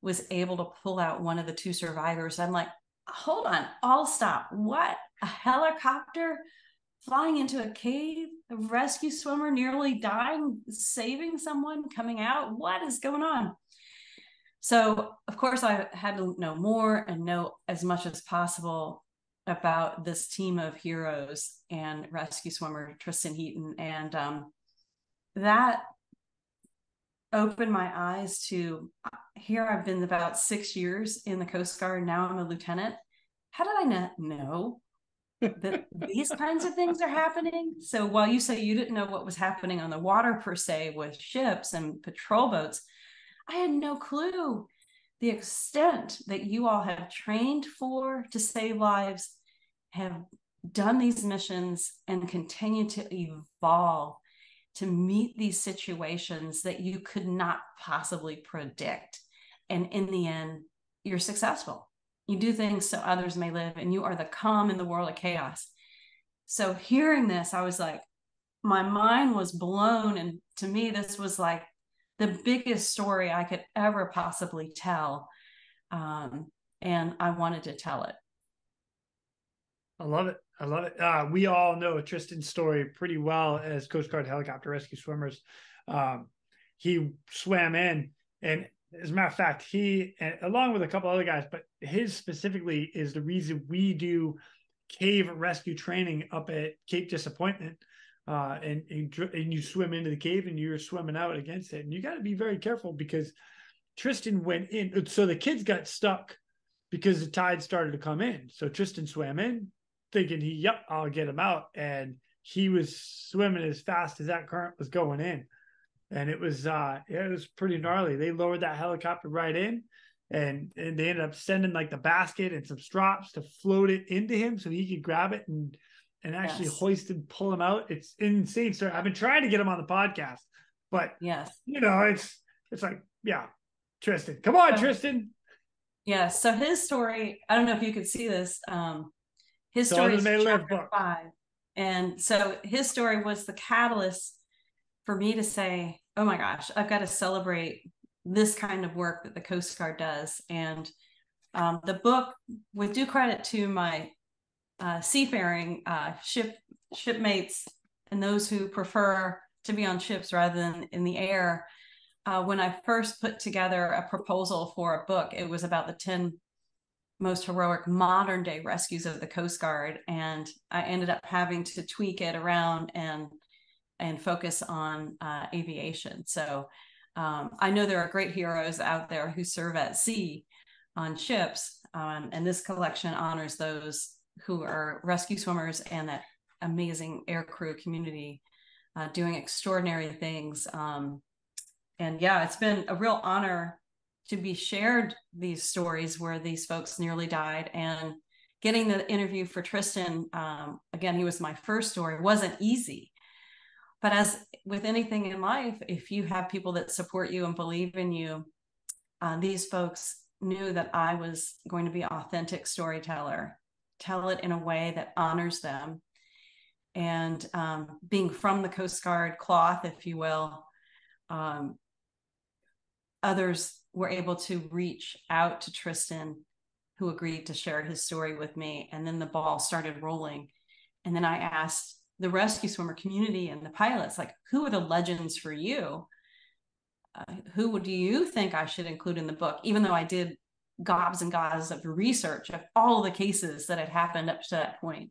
was able to pull out one of the two survivors. I'm like, hold on, I'll stop. What? A helicopter flying into a cave? A rescue swimmer nearly dying, saving someone, coming out? What is going on? So, of course, I had to know more and know as much as possible about this team of heroes and rescue swimmer Tristan Heaton. And um, that opened my eyes to here I've been about six years in the Coast Guard. Now I'm a lieutenant. How did I not know that these kinds of things are happening? So while you say you didn't know what was happening on the water per se with ships and patrol boats, I had no clue the extent that you all have trained for to save lives, have done these missions, and continue to evolve to meet these situations that you could not possibly predict. And in the end, you're successful. You do things so others may live, and you are the calm in the world of chaos. So, hearing this, I was like, my mind was blown. And to me, this was like the biggest story I could ever possibly tell. Um, and I wanted to tell it. I love it. I love it. Uh, we all know Tristan's story pretty well as Coast Guard helicopter rescue swimmers. Um, he swam in, and as a matter of fact, he, along with a couple other guys, but his specifically is the reason we do cave rescue training up at Cape Disappointment uh, and, and, and you swim into the cave and you're swimming out against it. And you got to be very careful because Tristan went in. So the kids got stuck because the tide started to come in. So Tristan swam in, thinking he, yep, I'll get him out. And he was swimming as fast as that current was going in. And it was uh it was pretty gnarly. They lowered that helicopter right in and and they ended up sending like the basket and some strops to float it into him so he could grab it and and actually yes. hoist and pull him out. It's insane story. I've been trying to get him on the podcast, but yes, you know, it's it's like, yeah, Tristan. Come on, Tristan. Yeah. So his story, I don't know if you could see this. Um his so story is chapter five. And so his story was the catalyst for me to say, oh my gosh, I've got to celebrate this kind of work that the Coast Guard does. And um, the book, with due credit to my uh, seafaring uh, ship shipmates and those who prefer to be on ships rather than in the air. Uh, when I first put together a proposal for a book, it was about the 10 most heroic modern day rescues of the Coast Guard. And I ended up having to tweak it around and and focus on uh, aviation. So um, I know there are great heroes out there who serve at sea on ships, um, and this collection honors those who are rescue swimmers and that amazing air crew community uh, doing extraordinary things. Um, and yeah, it's been a real honor to be shared these stories where these folks nearly died and getting the interview for Tristan. Um, again, he was my first story, wasn't easy. But as with anything in life, if you have people that support you and believe in you, uh, these folks knew that I was going to be authentic storyteller, tell it in a way that honors them. And um, being from the Coast Guard cloth, if you will, um, others were able to reach out to Tristan, who agreed to share his story with me. And then the ball started rolling. And then I asked the rescue swimmer community and the pilots, like, who are the legends for you? Uh, who do you think I should include in the book? Even though I did gobs and gobs of research of all the cases that had happened up to that point.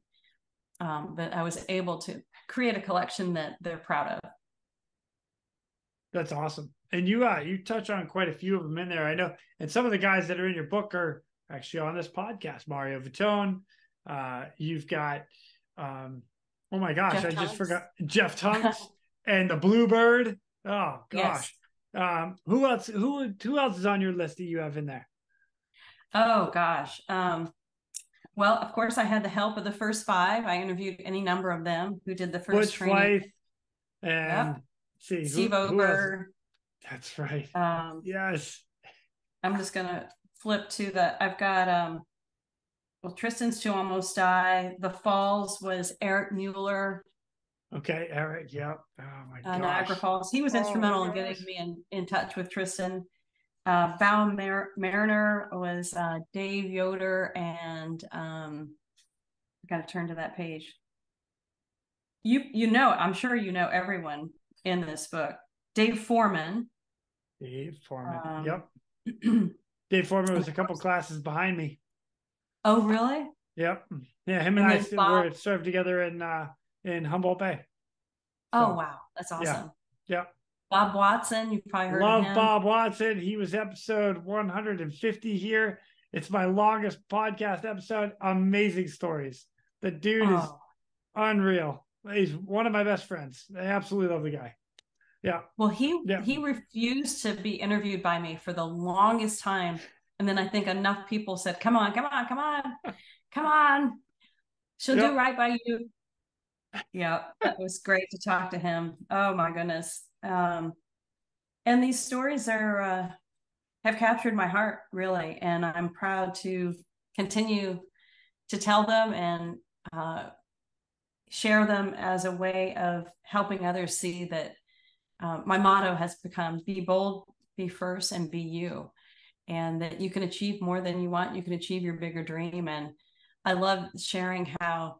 Um, but I was able to create a collection that they're proud of. That's awesome. And you uh you touch on quite a few of them in there. I know. And some of the guys that are in your book are actually on this podcast. Mario Vittone. Uh you've got um oh my gosh, Jeff I Tunks. just forgot Jeff Tunks and the Bluebird. Oh gosh. Yes. Um who else who who else is on your list that you have in there? Oh gosh. Um well, of course, I had the help of the first five. I interviewed any number of them who did the first Butch training. and yep. see Steve who, Ober, that's right. Um, yes. I'm just gonna flip to the. I've got um. Well, Tristan's to almost die. The Falls was Eric Mueller. Okay, Eric. Yep. Oh my uh, Niagara Falls. He was oh, instrumental in getting me in, in touch with Tristan. Uh, Bow Mar- Mariner was uh, Dave Yoder, and um, I got to turn to that page. You you know, I'm sure you know everyone in this book. Dave Foreman. Dave Foreman. Um, yep. Dave Foreman was a couple classes behind me. Oh, really? Yep. Yeah, him and, and I Bob... were served together in uh in Humboldt Bay. Oh, so, oh wow, that's awesome. Yeah. Yep. Bob Watson, you probably heard Love of him. Bob Watson. He was episode 150 here. It's my longest podcast episode. Amazing stories. The dude oh. is unreal. He's one of my best friends. I absolutely love the guy. Yeah. Well, he yeah. he refused to be interviewed by me for the longest time. And then I think enough people said, Come on, come on, come on, come on. She'll yep. do right by you. Yeah, that was great to talk to him. Oh my goodness. Um, and these stories are uh, have captured my heart really, and I'm proud to continue to tell them and uh, share them as a way of helping others see that uh, my motto has become be bold, be first, and be you. And that you can achieve more than you want. You can achieve your bigger dream. And I love sharing how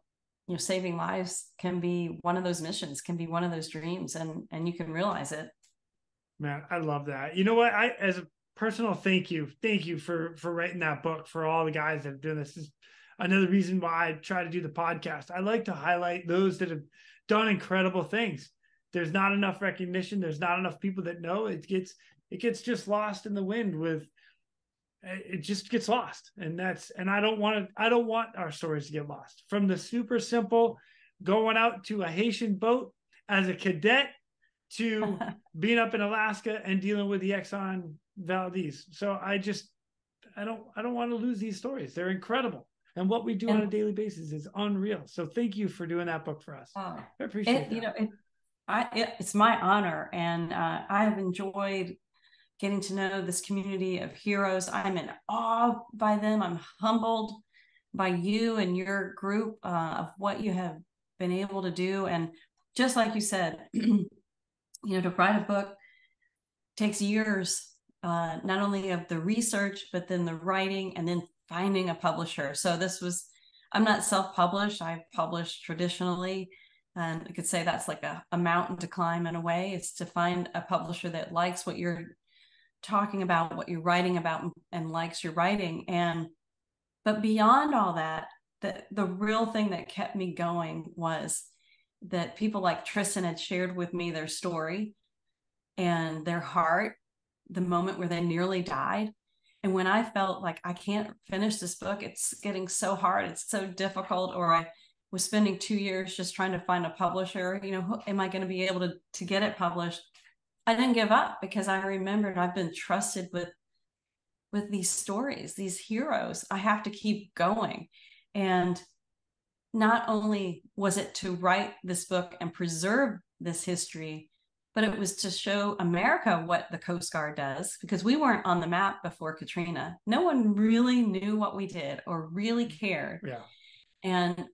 you know saving lives can be one of those missions, can be one of those dreams, and and you can realize it. Man, I love that. You know what? I as a personal thank you, thank you for for writing that book for all the guys that have done this. this is another reason why I try to do the podcast. I like to highlight those that have done incredible things there's not enough recognition there's not enough people that know it gets it gets just lost in the wind with it just gets lost. And that's and i don't want to i don't want our stories to get lost. From the super simple going out to a haitian boat as a cadet to being up in alaska and dealing with the exxon valdez. So i just i don't i don't want to lose these stories. They're incredible. And what we do and, on a daily basis is unreal. So thank you for doing that book for us. Uh, i appreciate it, you know it, I, it, it's my honor, and uh, I have enjoyed getting to know this community of heroes. I'm in awe by them. I'm humbled by you and your group uh, of what you have been able to do. And just like you said, you know, to write a book takes years, uh, not only of the research, but then the writing and then finding a publisher. So this was, I'm not self published, I've published traditionally and I could say that's like a, a mountain to climb in a way. It's to find a publisher that likes what you're talking about, what you're writing about, and likes your writing. And but beyond all that, the the real thing that kept me going was that people like Tristan had shared with me their story and their heart, the moment where they nearly died. And when I felt like I can't finish this book, it's getting so hard, it's so difficult, or I was spending two years just trying to find a publisher you know am i going to be able to to get it published i didn't give up because i remembered i've been trusted with with these stories these heroes i have to keep going and not only was it to write this book and preserve this history but it was to show America what the Coast Guard does because we weren't on the map before Katrina. No one really knew what we did or really mm-hmm. cared. Yeah. And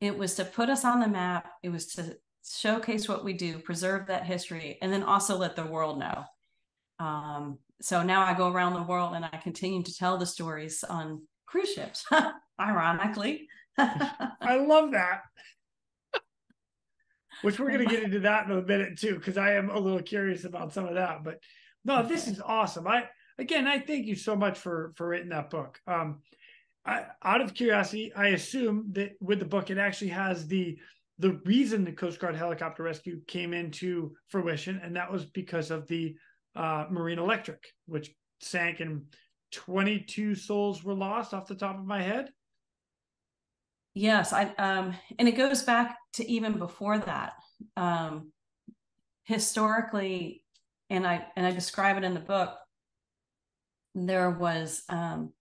it was to put us on the map, it was to showcase what we do, preserve that history, and then also let the world know. Um, so now I go around the world and I continue to tell the stories on cruise ships, ironically. I love that. Which we're going to get into that in a minute too, because I am a little curious about some of that. But no, this is awesome. I again, I thank you so much for for writing that book. Um, I, out of curiosity, I assume that with the book, it actually has the the reason the Coast Guard helicopter rescue came into fruition, and that was because of the uh, Marine Electric, which sank and 22 souls were lost off the top of my head. Yes, I um and it goes back to even before that. Um historically and I and I describe it in the book there was um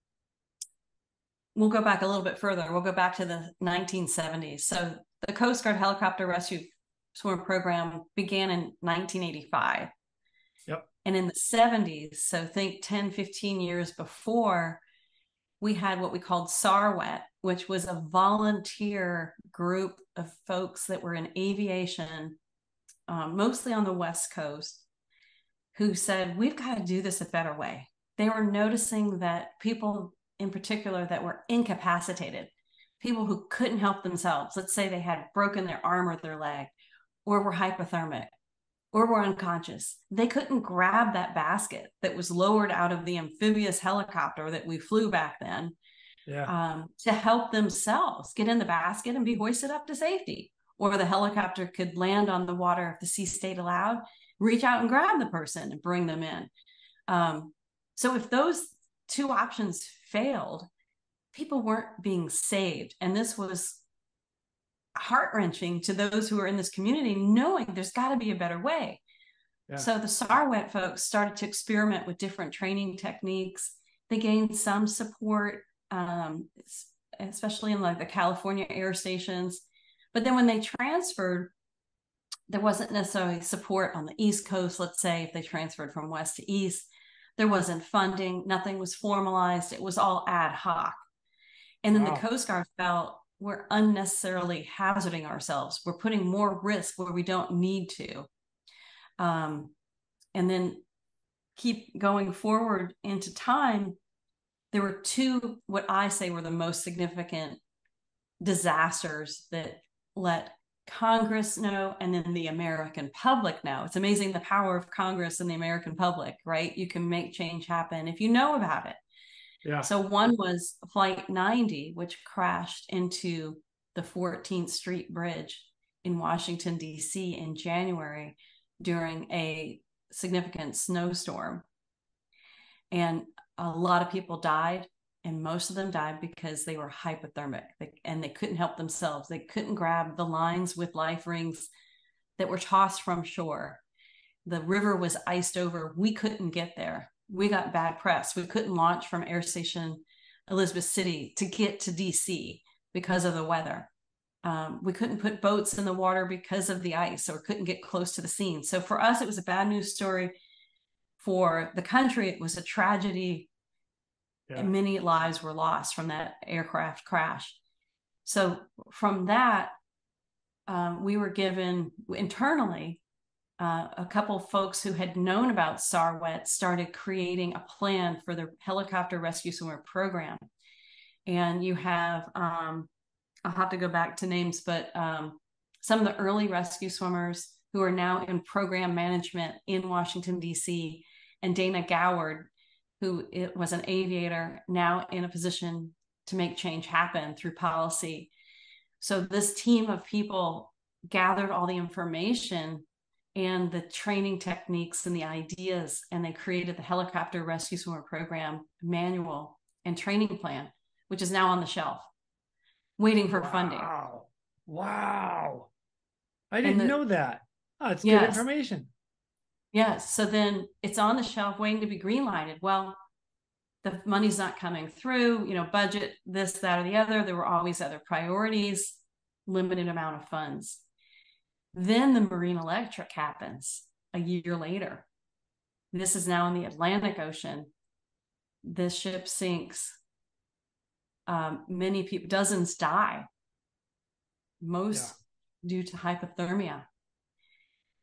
we'll go back a little bit further. We'll go back to the 1970s. So the Coast Guard helicopter rescue swim program began in 1985. Yep. And in the 70s, so think 10, 15 years before, we had what we called SARWET, which was a volunteer group of folks that were in aviation, um, mostly on the West Coast, who said, We've got to do this a better way. They were noticing that people in particular that were incapacitated, people who couldn't help themselves. Let's say they had broken their arm or their leg, or were hypothermic, or were unconscious. They couldn't grab that basket that was lowered out of the amphibious helicopter that we flew back then Yeah. um, to help themselves get in the basket and be hoisted up to safety. Or the helicopter could land on the water if the sea state allowed, reach out and grab the person and bring them in. Um, so if those two options failed, people weren't being saved. And this was heart wrenching to those who are in this community, knowing there's got to be a better way. Yeah. So the SARWET folks started to experiment with different training techniques. They gained some support, um, especially in like the California air stations. But then when they transferred, there wasn't necessarily support on the East Coast, let's say, if they transferred from West to East. There wasn't funding, nothing was formalized, it was all ad hoc. And then Wow. the Coast Guard felt we're unnecessarily hazarding ourselves. We're putting more risk where we don't need to. Um, and then keep going forward into time. There were two, what I say were the most significant disasters that let Congress know and then the American public know. It's amazing the power of Congress and the American public, right? You can make change happen if you know about it. Yeah. So one was Flight 90, which crashed into the 14th Street Bridge in Washington, D.C. in January during a significant snowstorm. And a lot of people died, and most of them died because they were hypothermic and they couldn't help themselves. They couldn't grab the lines with life rings that were tossed from shore. The river was iced over. We couldn't get there we got bad press. We couldn't launch from Air Station Elizabeth City to get to DC because of the weather. Um, we couldn't put boats in the water because of the ice or couldn't get close to the scene. So for us, it was a bad news story. For the country, it was a tragedy. Yeah. And many lives were lost from that aircraft crash. So from that, um, we were given internally uh, a couple folks who had known about SARWET started creating a plan for the helicopter rescue swimmer program. And you have, um, I'll have to go back to names, but um, some of the early rescue swimmers who are now in program management in Washington, D.C., and Dana Goward, who it was an aviator, now in a position to make change happen through policy. So this team of people gathered all the information and the training techniques and the ideas and they created the helicopter rescue swimmer program manual and training plan which is now on the shelf waiting for funding Wow. Wow. I didn't the- know that. Oh, it's good information. Yes so then it's on the shelf waiting to be greenlighted well the money's not coming through you know budget this that or the other there were always other priorities limited amount of funds then the marine electric happens a year later. This is now in the Atlantic Ocean. This ship sinks. Um, many people, dozens die, most yeah. due to hypothermia.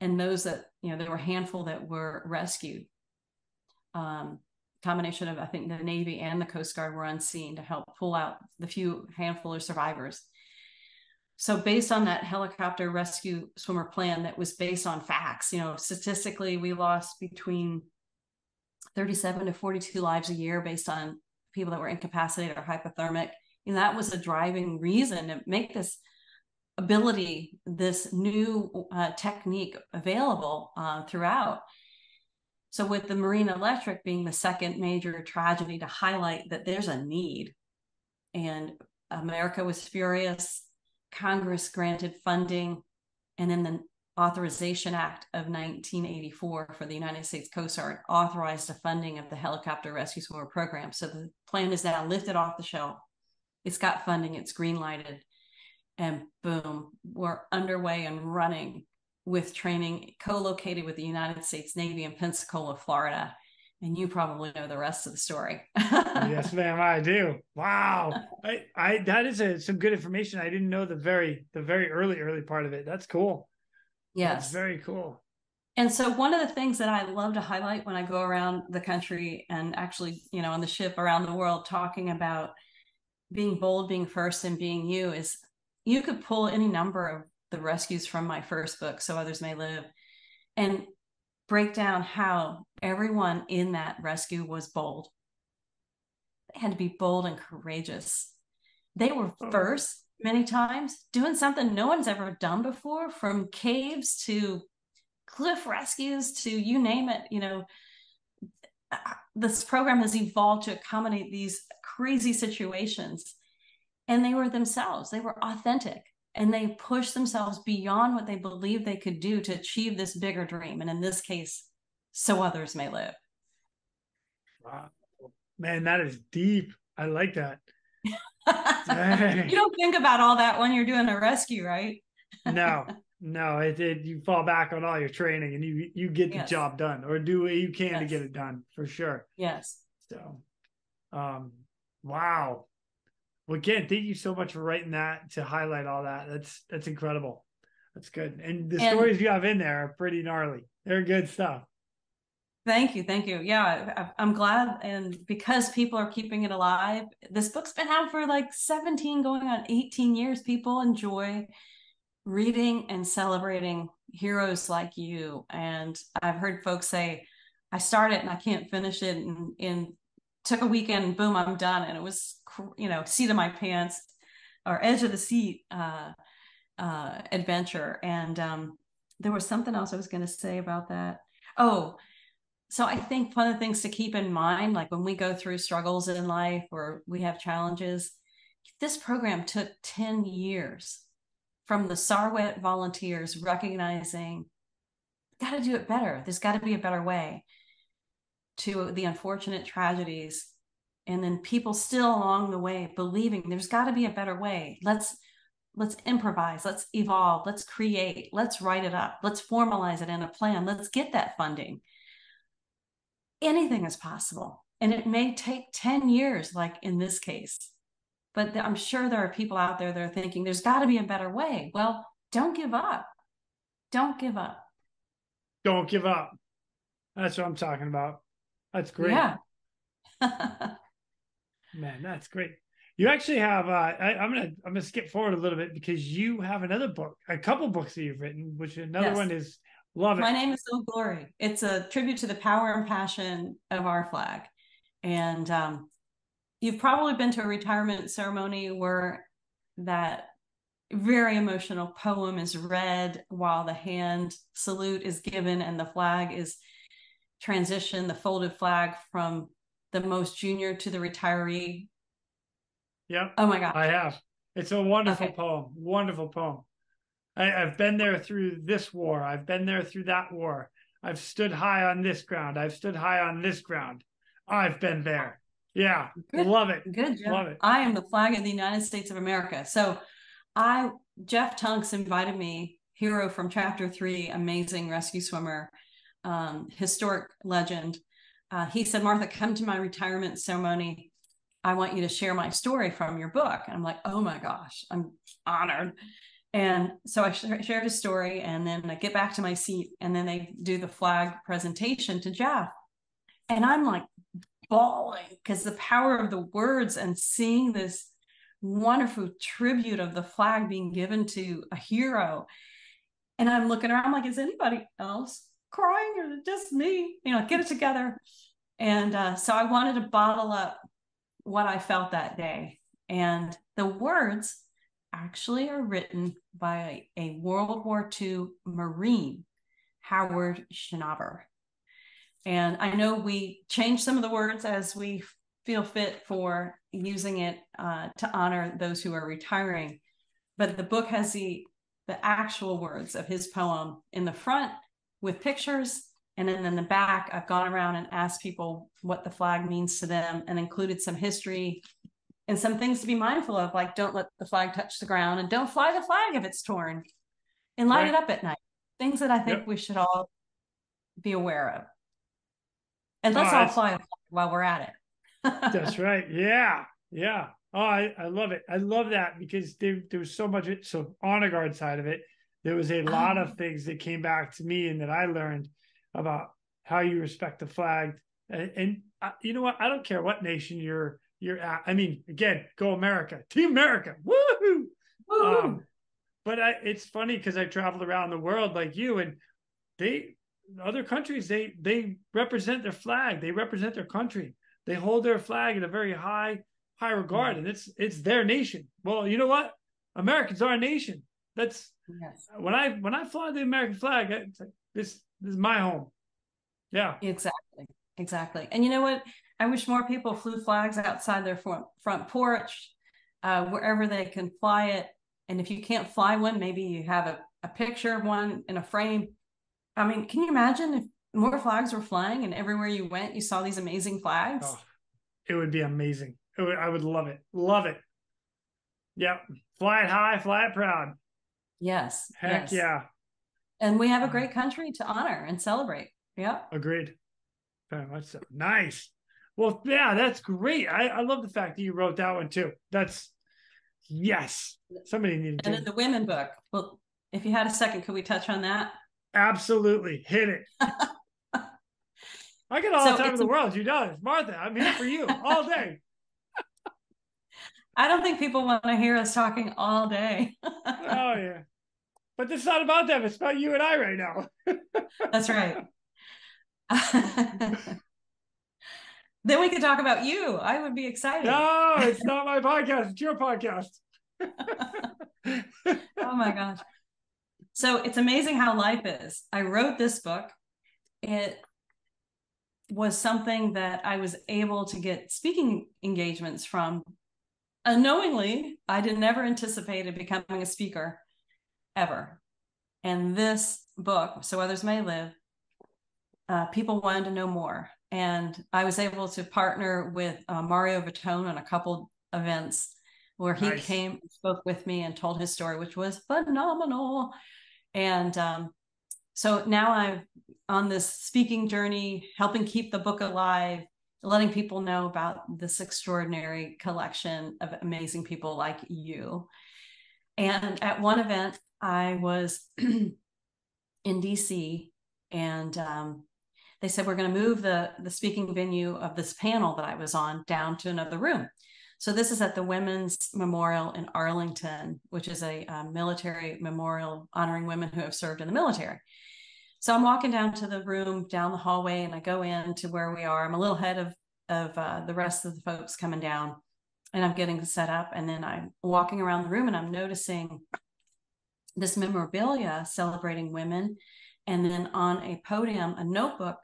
And those that, you know, there were a handful that were rescued. Um, combination of, I think, the Navy and the Coast Guard were unseen to help pull out the few handful of survivors. So, based on that helicopter rescue swimmer plan that was based on facts, you know, statistically, we lost between 37 to 42 lives a year based on people that were incapacitated or hypothermic. And that was a driving reason to make this ability, this new uh, technique available uh, throughout. So, with the Marine Electric being the second major tragedy to highlight that there's a need, and America was furious Congress granted funding, and then the Authorization Act of 1984 for the United States Coast Guard authorized the funding of the helicopter rescue swimmer program. So the plan is now lifted off the shelf. It's got funding, it's green lighted, and boom, we're underway and running with training co located with the United States Navy in Pensacola, Florida and you probably know the rest of the story. yes, ma'am, I do. Wow, I, I that is a, some good information. I didn't know the very the very early early part of it. That's cool. Yes, That's very cool. And so one of the things that I love to highlight when I go around the country and actually, you know, on the ship around the world talking about being bold, being first, and being you is you could pull any number of the rescues from my first book, So Others May Live. And break down how everyone in that rescue was bold. They had to be bold and courageous. They were oh. first many times doing something no one's ever done before, from caves to cliff rescues to you name it. You know, this program has evolved to accommodate these crazy situations. And they were themselves, they were authentic. And they pushed themselves beyond what they believed they could do to achieve this bigger dream. And in this case so others may live. Wow. Man that is deep. I like that. You don't think about all that when you're doing a rescue right? No no. It, it, you fall back on all your training and you you get the yes. job done or do what you can yes. to get it done for sure. Yes. So um wow well, again, thank you so much for writing that to highlight all that. That's that's incredible. That's good. And the and, stories you have in there are pretty gnarly. They're good stuff. Thank you, thank you. Yeah, I'm glad, and because people are keeping it alive, this book's been out for like 17, going on 18 years. People enjoy reading and celebrating heroes like you. And I've heard folks say, "I started and I can't finish it and, in took a weekend, boom, I'm done. And it was, you know, seat of my pants or edge of the seat uh, uh, adventure. And um, there was something else I was going to say about that. Oh, so I think one of the things to keep in mind, like when we go through struggles in life or we have challenges, this program took 10 years from the Sarwet volunteers recognizing, got to do it better. There's got to be a better way to the unfortunate tragedies and then people still along the way believing there's got to be a better way. Let's let's improvise let's evolve let's create let's write it up let's formalize it in a plan let's get that funding. Anything is possible and it may take 10 years like in this case but i'm sure there are people out there that are thinking there's got to be a better way. Well don't give up. Don't give up. Don't give up. That's what i'm talking about. That's great. Yeah. Man, that's great. You actually have. Uh, I, am gonna I'm gonna skip forward a little bit because you have another book, a couple books that you've written, which another yes. one is love it. My name is Old Glory. It's a tribute to the power and passion of our flag, and um, you've probably been to a retirement ceremony where that very emotional poem is read while the hand salute is given and the flag is transition the folded flag from the most junior to the retiree? Yeah. Oh my god. I have. It's a wonderful okay. poem. Wonderful poem. I, I've been there through this war. I've been there through that war. I've stood high on this ground. I've stood high on this ground. I've been there. Yeah. Good. Love it. Good. Jeff. Love it. I am the flag of the United States of America. So I Jeff Tunks invited me, hero from chapter three, amazing rescue swimmer um, historic legend. Uh, he said, Martha, come to my retirement ceremony. I want you to share my story from your book. And I'm like, oh my gosh, I'm honored. And so I shared a story, and then I get back to my seat, and then they do the flag presentation to Jeff. And I'm like bawling because the power of the words and seeing this wonderful tribute of the flag being given to a hero. And I'm looking around, I'm like, is anybody else crying or just me? You know, get it together. And uh, so I wanted to bottle up what I felt that day. And the words actually are written by a, World War II Marine, Howard Schnauber. And I know we change some of the words as we feel fit for using it uh, to honor those who are retiring. But the book has the the actual words of his poem in the front with pictures, and then in the back, I've gone around and asked people what the flag means to them, and included some history and some things to be mindful of, like don't let the flag touch the ground, and don't fly the flag if it's torn, and light right. it up at night. Things that I think yep. we should all be aware of. And oh, let's oh, all fly while we're at it. That's right. Yeah. Yeah. Oh, I, I love it. I love that because there, there was so much. So honor guard side of it, there was a lot of oh. things that came back to me and that I learned about how you respect the flag. And, and uh, you know what? I don't care what nation you're you're at. I mean, again, go America, Team America, woohoo! Woo! Um, but I, it's funny because I traveled around the world like you, and they other countries they they represent their flag, they represent their country they hold their flag in a very high high regard, mm-hmm. and it's it's their nation. Well, you know what? Americans are a nation. That's yes. when I when I fly the American flag, like, this this is my home. Yeah, exactly, exactly. And you know what? I wish more people flew flags outside their front front porch, uh, wherever they can fly it. And if you can't fly one, maybe you have a, a picture of one in a frame. I mean, can you imagine if more flags were flying and everywhere you went you saw these amazing flags oh, it would be amazing would, i would love it love it yep fly it high fly it proud yes heck yes. yeah and we have a great country to honor and celebrate yeah agreed very much so nice well yeah that's great I, I love the fact that you wrote that one too that's yes somebody needed and to. in the women book well if you had a second could we touch on that absolutely hit it I get all so the time in the world. You know, Martha. I'm here for you all day. I don't think people want to hear us talking all day. oh yeah, but this is not about them. It's about you and I right now. That's right. then we could talk about you. I would be excited. No, it's not my podcast. It's your podcast. oh my gosh. So it's amazing how life is. I wrote this book. It was something that I was able to get speaking engagements from. Unknowingly, I did never anticipated becoming a speaker ever. And this book, So Others May Live, uh, people wanted to know more. And I was able to partner with uh, Mario Vittone on a couple events where he nice. came, spoke with me, and told his story, which was phenomenal. And um, so now I'm on this speaking journey, helping keep the book alive, letting people know about this extraordinary collection of amazing people like you. And at one event, I was in DC, and um, they said we're going to move the the speaking venue of this panel that I was on down to another room. So this is at the Women's Memorial in Arlington, which is a, a military memorial honoring women who have served in the military. So I'm walking down to the room down the hallway and I go in to where we are. I'm a little ahead of, of uh, the rest of the folks coming down and I'm getting set up. And then I'm walking around the room and I'm noticing this memorabilia celebrating women. And then on a podium, a notebook,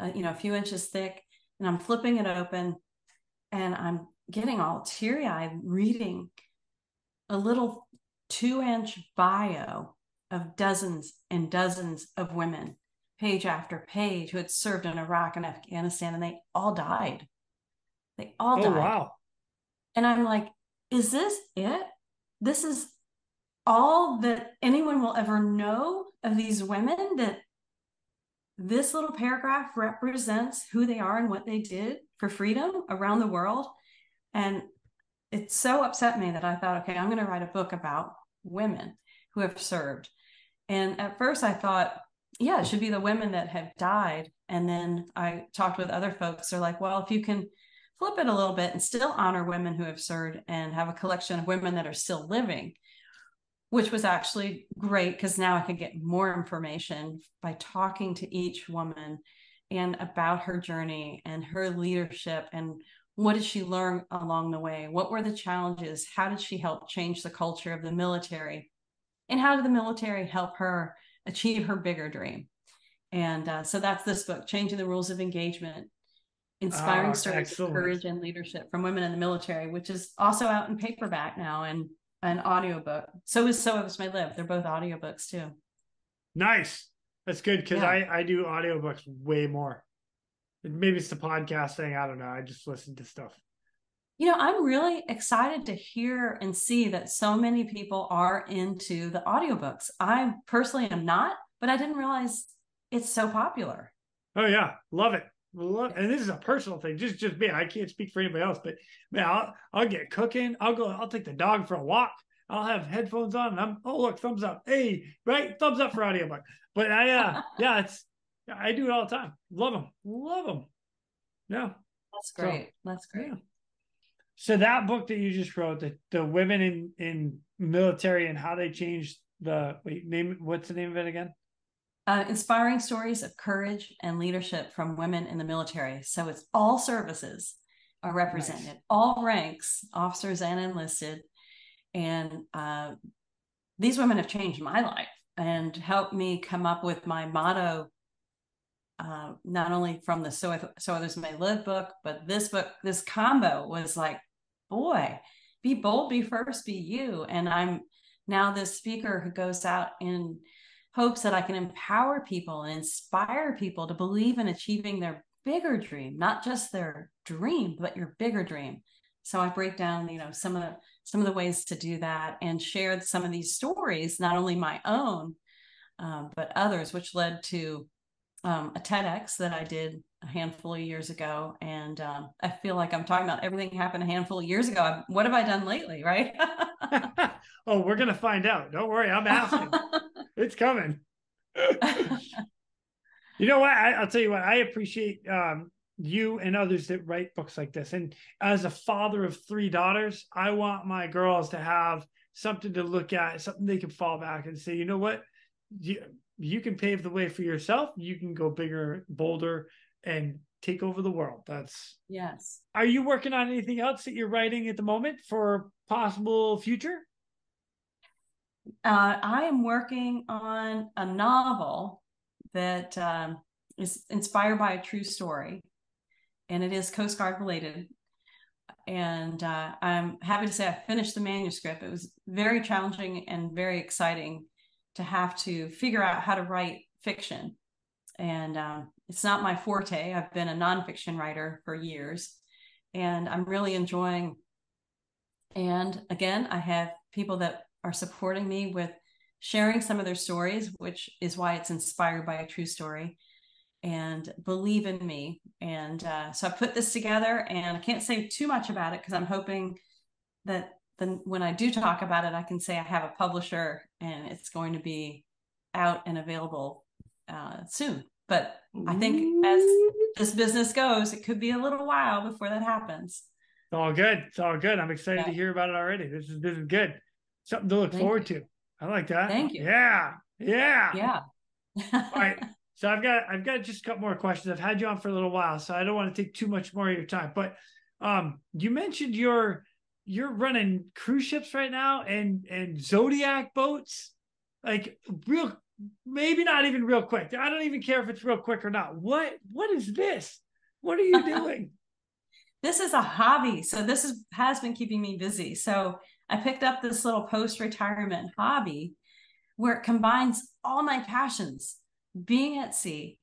uh, you know, a few inches thick, and I'm flipping it open and I'm getting all teary eyed reading a little two inch bio of dozens and dozens of women, page after page, who had served in Iraq and Afghanistan, and they all died. They all oh, died. Wow. And I'm like, is this it? This is all that anyone will ever know of these women that this little paragraph represents who they are and what they did for freedom around the world. And it so upset me that I thought, okay, I'm going to write a book about women who have served. And at first I thought, yeah, it should be the women that have died. And then I talked with other folks. They're like, well, if you can flip it a little bit and still honor women who have served and have a collection of women that are still living, which was actually great because now I could get more information by talking to each woman and about her journey and her leadership and what did she learn along the way? What were the challenges? How did she help change the culture of the military? And how did the military help her achieve her bigger dream? And uh, so that's this book, Changing the Rules of Engagement Inspiring oh, Stories excellent. of Courage and Leadership from Women in the Military, which is also out in paperback now and an audiobook. So is So Is My Live. They're both audiobooks too. Nice. That's good because yeah. I, I do audiobooks way more. Maybe it's the podcast thing. I don't know. I just listen to stuff. You know, I'm really excited to hear and see that so many people are into the audiobooks. I personally am not, but I didn't realize it's so popular. Oh yeah, love it. Love, and this is a personal thing, just just me. I can't speak for anybody else, but man, I'll, I'll get cooking. I'll go. I'll take the dog for a walk. I'll have headphones on, and I'm oh look, thumbs up. Hey, right, thumbs up for audiobook. But I, uh, yeah, it's I do it all the time. Love them. Love them. Yeah. That's great. So, That's great. Yeah. So that book that you just wrote, the, the women in, in military and how they changed the wait, name what's the name of it again? Uh, inspiring stories of courage and leadership from women in the military. So it's all services are represented, nice. all ranks, officers and enlisted. And uh, these women have changed my life and helped me come up with my motto uh, not only from the so so others may live book, but this book, this combo was like, boy, be bold, be first, be you. And I'm now this speaker who goes out in hopes that I can empower people and inspire people to believe in achieving their bigger dream, not just their dream, but your bigger dream. So I break down, you know, some of the some of the ways to do that and share some of these stories, not only my own, um, but others, which led to um, a TEDx that I did a handful of years ago. And um, I feel like I'm talking about everything happened a handful of years ago. What have I done lately? Right. oh, we're going to find out. Don't worry. I'm asking. it's coming. you know what? I, will tell you what, I appreciate um, you and others that write books like this. And as a father of three daughters, I want my girls to have something to look at, something they can fall back and say, you know what? You, you can pave the way for yourself. You can go bigger, bolder, and take over the world. That's yes. Are you working on anything else that you're writing at the moment for possible future? Uh, I am working on a novel that um, is inspired by a true story, and it is Coast Guard related. And uh, I'm happy to say I finished the manuscript. It was very challenging and very exciting to have to figure out how to write fiction. And um, it's not my forte. I've been a nonfiction writer for years, and I'm really enjoying. And again, I have people that are supporting me with sharing some of their stories, which is why it's inspired by a true story and believe in me. And uh, so I put this together, and I can't say too much about it because I'm hoping that then when I do talk about it, I can say I have a publisher and it's going to be out and available uh, soon. But I think as this business goes, it could be a little while before that happens. It's all good. It's all good. I'm excited yeah. to hear about it already. This is this is good. Something to look Thank forward you. to. I like that. Thank you. Yeah. Yeah. Yeah. all right. So I've got I've got just a couple more questions. I've had you on for a little while, so I don't want to take too much more of your time. But um, you mentioned your you're running cruise ships right now and and zodiac boats like real maybe not even real quick. I don't even care if it's real quick or not. What what is this? What are you doing? This is a hobby. So this is has been keeping me busy. So i picked up this little post retirement hobby where it combines all my passions being at sea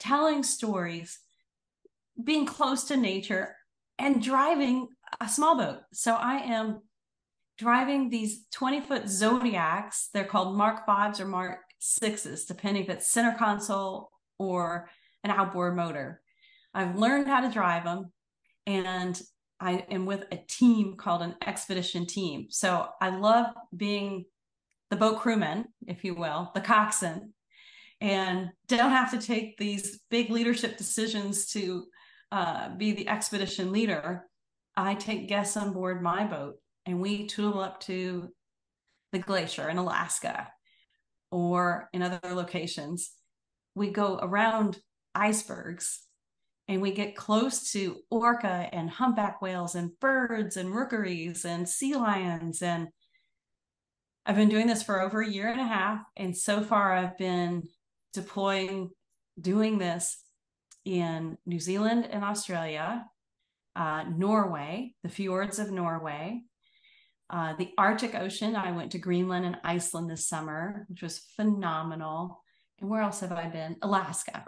telling stories being close to nature and driving a small boat. So I am driving these 20 foot Zodiacs. They're called Mark Fives or Mark Sixes, depending if it's center console or an outboard motor. I've learned how to drive them and I am with a team called an expedition team. So I love being the boat crewman, if you will, the coxswain, and don't have to take these big leadership decisions to uh, be the expedition leader. I take guests on board my boat and we tool up to the glacier in Alaska or in other locations. We go around icebergs and we get close to orca and humpback whales and birds and rookeries and sea lions and I've been doing this for over a year and a half and so far I've been deploying doing this in New Zealand and Australia, uh, Norway, the fjords of Norway, uh, the Arctic Ocean. I went to Greenland and Iceland this summer, which was phenomenal. And where else have I been? Alaska.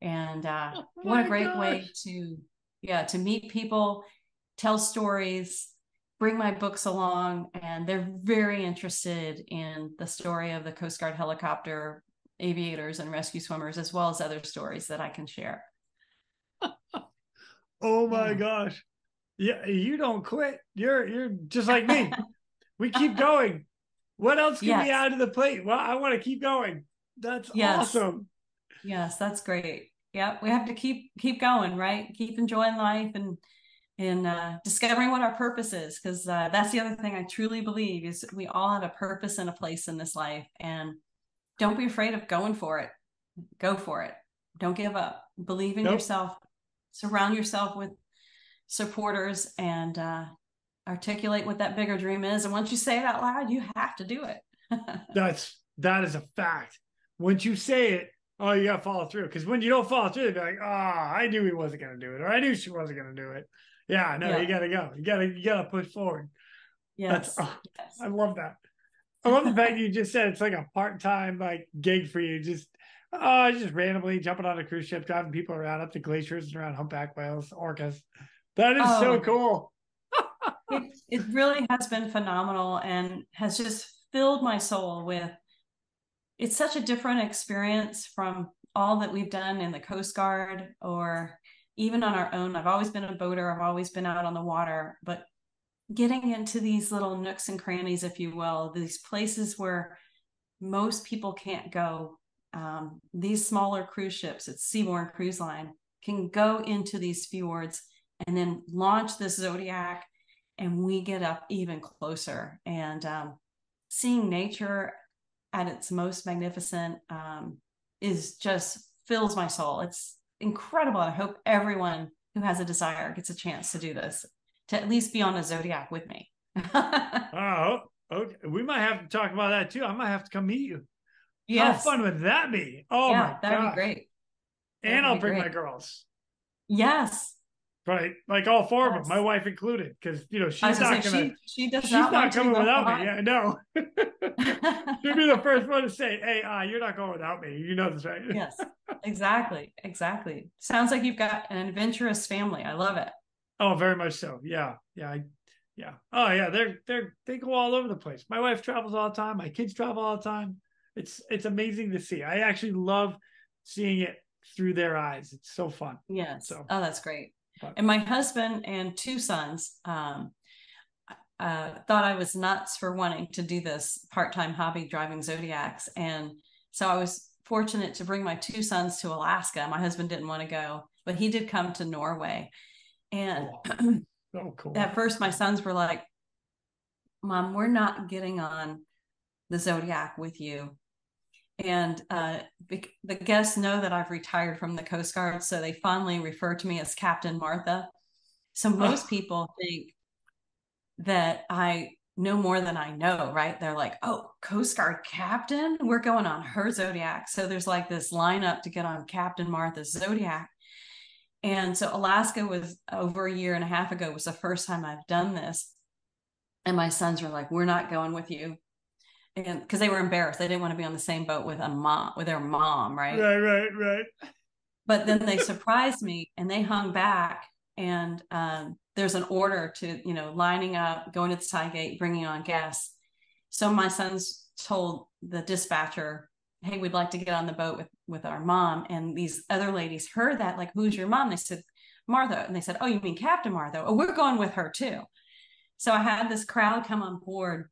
And uh, oh what a great gosh. way to, yeah, to meet people, tell stories, bring my books along. And they're very interested in the story of the Coast Guard helicopter aviators and rescue swimmers, as well as other stories that I can share. oh my yeah. gosh. Yeah, you don't quit. You're you're just like me. we keep going. What else can yes. be out of the plate? Well, I want to keep going. That's yes. awesome. Yes, that's great. Yeah, we have to keep keep going, right? Keep enjoying life and and uh, discovering what our purpose is, because uh, that's the other thing I truly believe is we all have a purpose and a place in this life, and don't be afraid of going for it. Go for it. Don't give up. Believe in nope. yourself. Surround yourself with supporters and uh, articulate what that bigger dream is. And once you say it out loud, you have to do it. That's that is a fact. Once you say it, oh, you gotta follow through. Because when you don't follow through, they'd be like, "Ah, oh, I knew he wasn't gonna do it, or I knew she wasn't gonna do it." Yeah, no, yeah. you gotta go. You gotta you gotta push forward. Yes. That's, oh, yes. I love that. I love the fact you just said it's like a part time like gig for you. Just oh, just randomly jumping on a cruise ship, driving people around up the glaciers and around humpback whales, orcas. That is oh, so cool. it, it really has been phenomenal and has just filled my soul with it's such a different experience from all that we've done in the Coast Guard or even on our own. I've always been a boater, I've always been out on the water, but getting into these little nooks and crannies, if you will, these places where most people can't go. Um, these smaller cruise ships, it's Seabourn Cruise Line, can go into these fjords and then launch this zodiac and we get up even closer. And um, seeing nature at its most magnificent um, is just fills my soul. It's incredible i hope everyone who has a desire gets a chance to do this to at least be on a zodiac with me. Oh okay. We might have to talk about that too. I might have to come meet you. Yes. how fun would that be? Oh yeah, my that'd be great. That'd and i'll bring great. my girls. Yes Right, like all four yes. of them, my wife included, because you know she's not say, gonna. She, she does she's not, not coming without me. Yeah, no. She'd be the first one to say, "Hey, uh, you're not going without me." You know this, right? yes, exactly, exactly. Sounds like you've got an adventurous family. I love it. Oh, very much so. Yeah, yeah, I, yeah. Oh, yeah. They're they're they go all over the place. My wife travels all the time. My kids travel all the time. It's it's amazing to see. I actually love seeing it through their eyes. It's so fun. Yes. So. Oh, that's great. And my husband and two sons um, uh, thought I was nuts for wanting to do this part time hobby driving Zodiacs. And so I was fortunate to bring my two sons to Alaska. My husband didn't want to go, but he did come to Norway. And oh, cool. at first, my sons were like, Mom, we're not getting on the Zodiac with you and uh, the guests know that I've retired from the Coast Guard, so they fondly refer to me as Captain Martha. So most people think that I know more than I know, right? They're like, "Oh, Coast Guard captain, we're going on her zodiac." So there's like this lineup to get on Captain Martha's zodiac. And so Alaska was over a year and a half ago was the first time I've done this. And my sons were like, "We're not going with you and because they were embarrassed they didn't want to be on the same boat with a mom with their mom right right right right but then they surprised me and they hung back and um, there's an order to you know lining up going to the side gate bringing on guests so my sons told the dispatcher hey we'd like to get on the boat with with our mom. And these other ladies heard that, like, who's your mom? They said, Martha. And they said, Oh, you mean Captain Martha? Oh, we're going with her too. So I had this crowd come on board,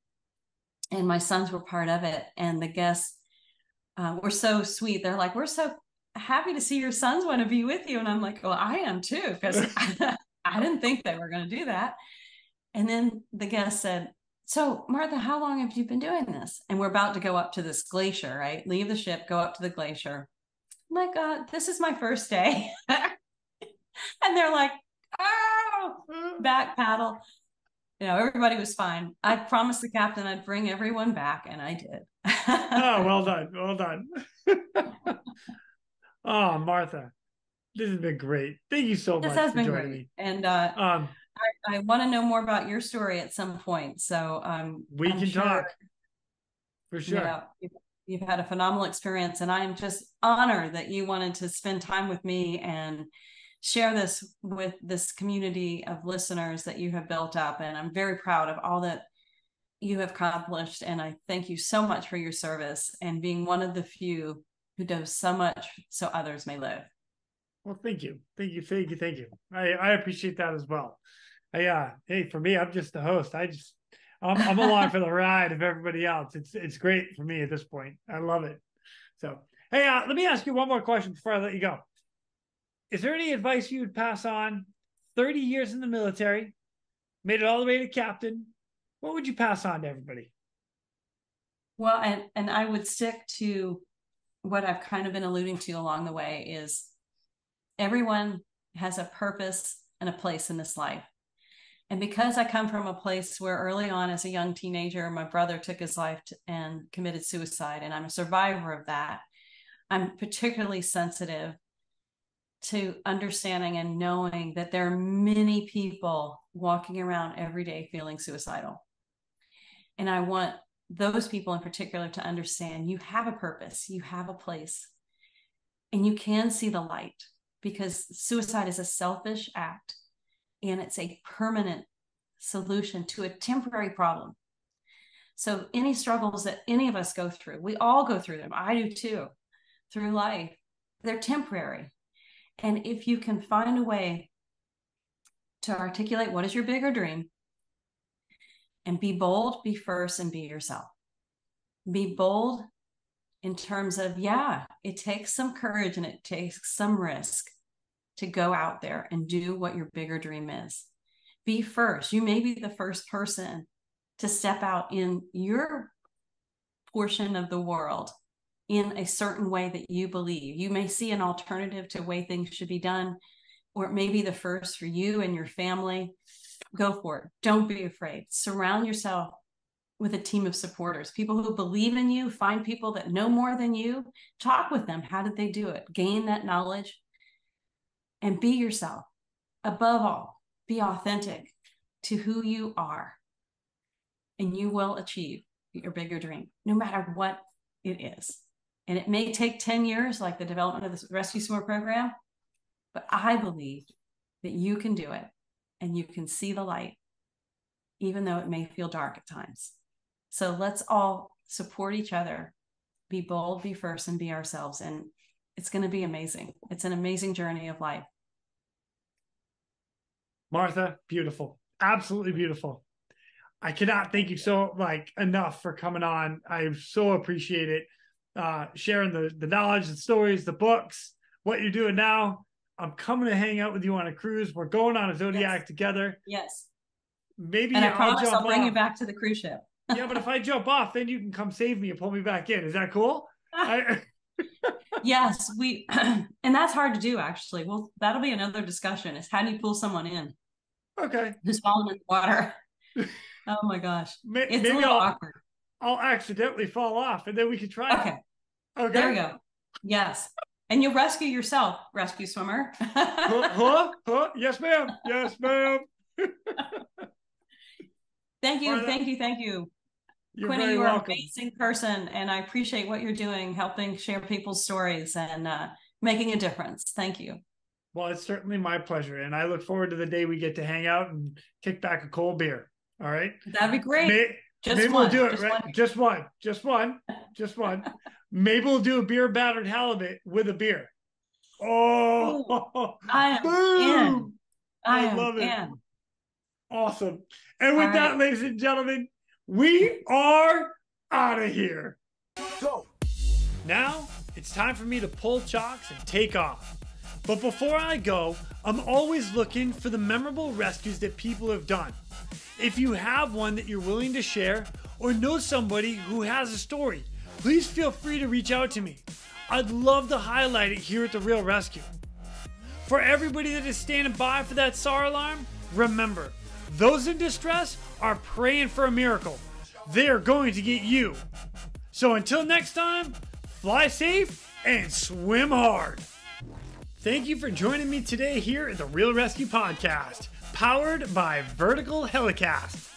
and my sons were part of it. And the guests uh, were so sweet. They're like, We're so happy to see your sons want to be with you. And I'm like, Well, I am too, because I, I didn't think they were going to do that. And then the guest said, So, Martha, how long have you been doing this? And we're about to go up to this glacier, right? Leave the ship, go up to the glacier. I'm like, uh, this is my first day. and they're like, oh, back paddle. You know, everybody was fine. I promised the captain I'd bring everyone back, and I did. oh, well done. Well done. oh, Martha, this has been great. Thank you so this much has for been joining great. me. And uh, Um, I, I want to know more about your story at some point. So um, we I'm can sure, talk for You sure. know, you've, you've had a phenomenal experience, and I am just honored that you wanted to spend time with me and share this with this community of listeners that you have built up. And I'm very proud of all that you have accomplished. And I thank you so much for your service and being one of the few who does so much so others may live. Well, thank you, thank you, thank you, thank you. I I appreciate that as well. I, uh, hey, for me, I'm just the host. I just I'm, I'm along for the ride of everybody else. It's it's great for me at this point. I love it. So, hey, uh, let me ask you one more question before I let you go. Is there any advice you would pass on? Thirty years in the military, made it all the way to captain. What would you pass on to everybody? Well, and and I would stick to what I've kind of been alluding to along the way is everyone has a purpose and a place in this life. And because I come from a place where early on as a young teenager, my brother took his life to, and committed suicide, and I'm a survivor of that, I'm particularly sensitive to understanding and knowing that there are many people walking around every day feeling suicidal. And I want those people in particular to understand you have a purpose, you have a place, and you can see the light because suicide is a selfish act and it's a permanent solution to a temporary problem. So, any struggles that any of us go through, we all go through them. I do too, through life, they're temporary. And if you can find a way to articulate what is your bigger dream and be bold, be first, and be yourself. Be bold in terms of, yeah, it takes some courage and it takes some risk to go out there and do what your bigger dream is. Be first. You may be the first person to step out in your portion of the world in a certain way that you believe. You may see an alternative to way things should be done, or it may be the first for you and your family. Go for it. Don't be afraid. Surround yourself with a team of supporters, people who believe in you, find people that know more than you, talk with them. How did they do it? Gain that knowledge and be yourself. Above all, be authentic to who you are, and you will achieve your bigger dream, no matter what it is. And it may take 10 years, like the development of the Rescue Swimmer program, but I believe that you can do it and you can see the light, even though it may feel dark at times. So let's all support each other, be bold, be first, and be ourselves. And it's going to be amazing. It's an amazing journey of life. Martha, beautiful. Absolutely beautiful. I cannot thank you so like enough for coming on. I so appreciate it. Uh sharing the the knowledge, the stories, the books, what you're doing now. I'm coming to hang out with you on a cruise. We're going on a Zodiac Yes. together. Yes. Maybe And I I'll jump I'll bring you back to the cruise ship. yeah, but if I jump off, then you can come save me and pull me back in. Is that cool? I, yes, we, and that's hard to do actually. Well, that'll be another discussion is how do you pull someone in okay. who's falling in the water? oh my gosh. It's a maybe little I'll, awkward. I'll accidentally fall off and then we can try Okay. it. Okay. There we go. Yes. And you'll rescue yourself, rescue swimmer. Huh? huh? Huh? Yes, ma'am. Yes, ma'am. thank you. Martha, Thank you. Thank you. You're Quinny, you are an amazing person, and I appreciate what you're doing, helping share people's stories and uh, making a difference. Thank you. Well, it's certainly my pleasure, and I look forward to the day we get to hang out and kick back a cold beer. All right. That'd be great. May Just Maybe one. we'll do it, just right? one. Just one. Just one. Just one. Maybe we'll do a beer battered halibut with a beer. Oh, I am boom. in. I, I am love it. Awesome. And with All that, right. ladies and gentlemen, we are out of here. Go. Now it's time for me to pull chocks and take off. But before I go, I'm always looking for the memorable rescues that people have done. If you have one that you're willing to share or know somebody who has a story, please feel free to reach out to me. I'd love to highlight it here at The Real ResQ. For everybody that is standing by for that SAR alarm, remember, those in distress are praying for a miracle. They are going to get you. So until next time, fly safe and swim hard. Thank you for joining me today here at the Real ResQ Podcast, powered by Vertical Helicast.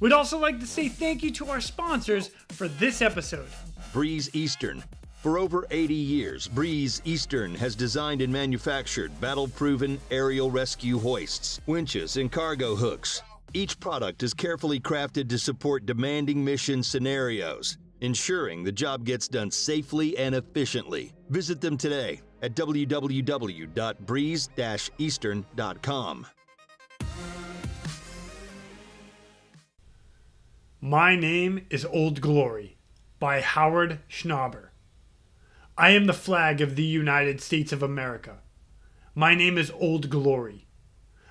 We'd also like to say thank you to our sponsors for this episode. Breeze Eastern. For over 80 years, Breeze Eastern has designed and manufactured battle proven aerial rescue hoists, winches, and cargo hooks. Each product is carefully crafted to support demanding mission scenarios, ensuring the job gets done safely and efficiently. Visit them today at www.breeze My name is Old Glory by Howard Schnauber. I am the flag of the United States of America. My name is Old Glory.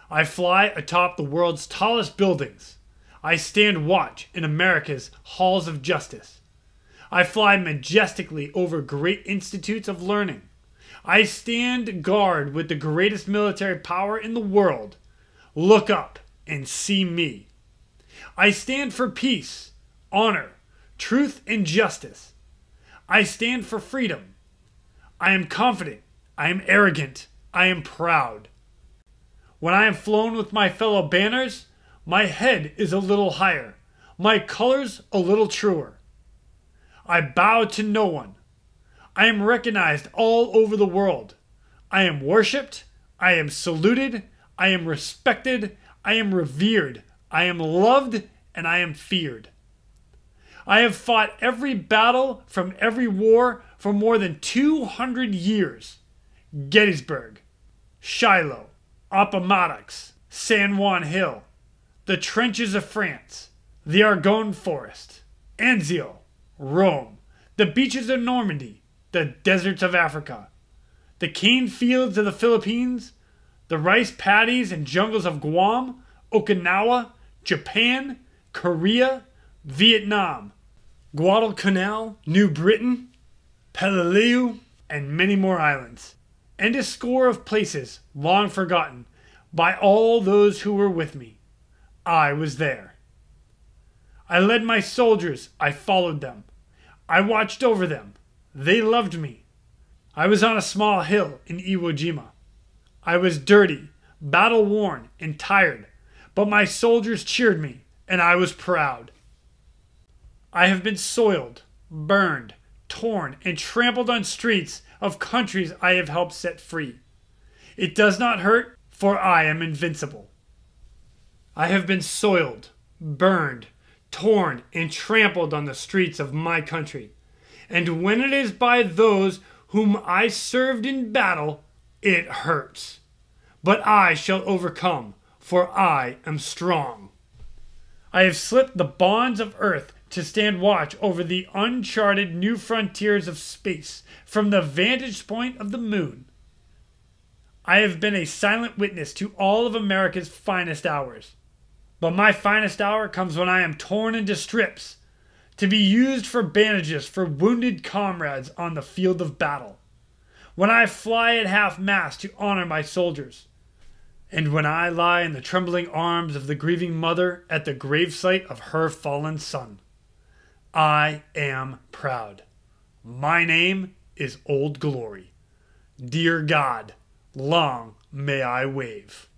I fly atop the world's tallest buildings. I stand watch in America's halls of justice. I fly majestically over great institutes of learning. I stand guard with the greatest military power in the world. Look up and see me. I stand for peace, honor, truth, and justice. I stand for freedom. I am confident. I am arrogant. I am proud. When I am flown with my fellow banners, my head is a little higher, my colors a little truer. I bow to no one. I am recognized all over the world. I am worshiped. I am saluted. I am respected. I am revered. I am loved and I am feared. I have fought every battle from every war for more than 200 years Gettysburg, Shiloh, Appomattox, San Juan Hill, the trenches of France, the Argonne Forest, Anzio, Rome, the beaches of Normandy, the deserts of Africa, the cane fields of the Philippines, the rice paddies and jungles of Guam, Okinawa, Japan, Korea, Vietnam, Guadalcanal, New Britain, Peleliu, and many more islands, and a score of places long forgotten by all those who were with me. I was there. I led my soldiers, I followed them. I watched over them. They loved me. I was on a small hill in Iwo Jima. I was dirty, battle worn, and tired, but my soldiers cheered me, and I was proud. I have been soiled, burned, torn, and trampled on streets of countries I have helped set free. It does not hurt, for I am invincible. I have been soiled, burned, torn, and trampled on the streets of my country. And when it is by those whom I served in battle, it hurts. But I shall overcome, for I am strong. I have slipped the bonds of earth to stand watch over the uncharted new frontiers of space from the vantage point of the moon. I have been a silent witness to all of America's finest hours. But my finest hour comes when I am torn into strips to be used for bandages for wounded comrades on the field of battle. When I fly at half mast to honor my soldiers. And when I lie in the trembling arms of the grieving mother at the gravesite of her fallen son. I am proud. My name is Old Glory. Dear God, long may I wave.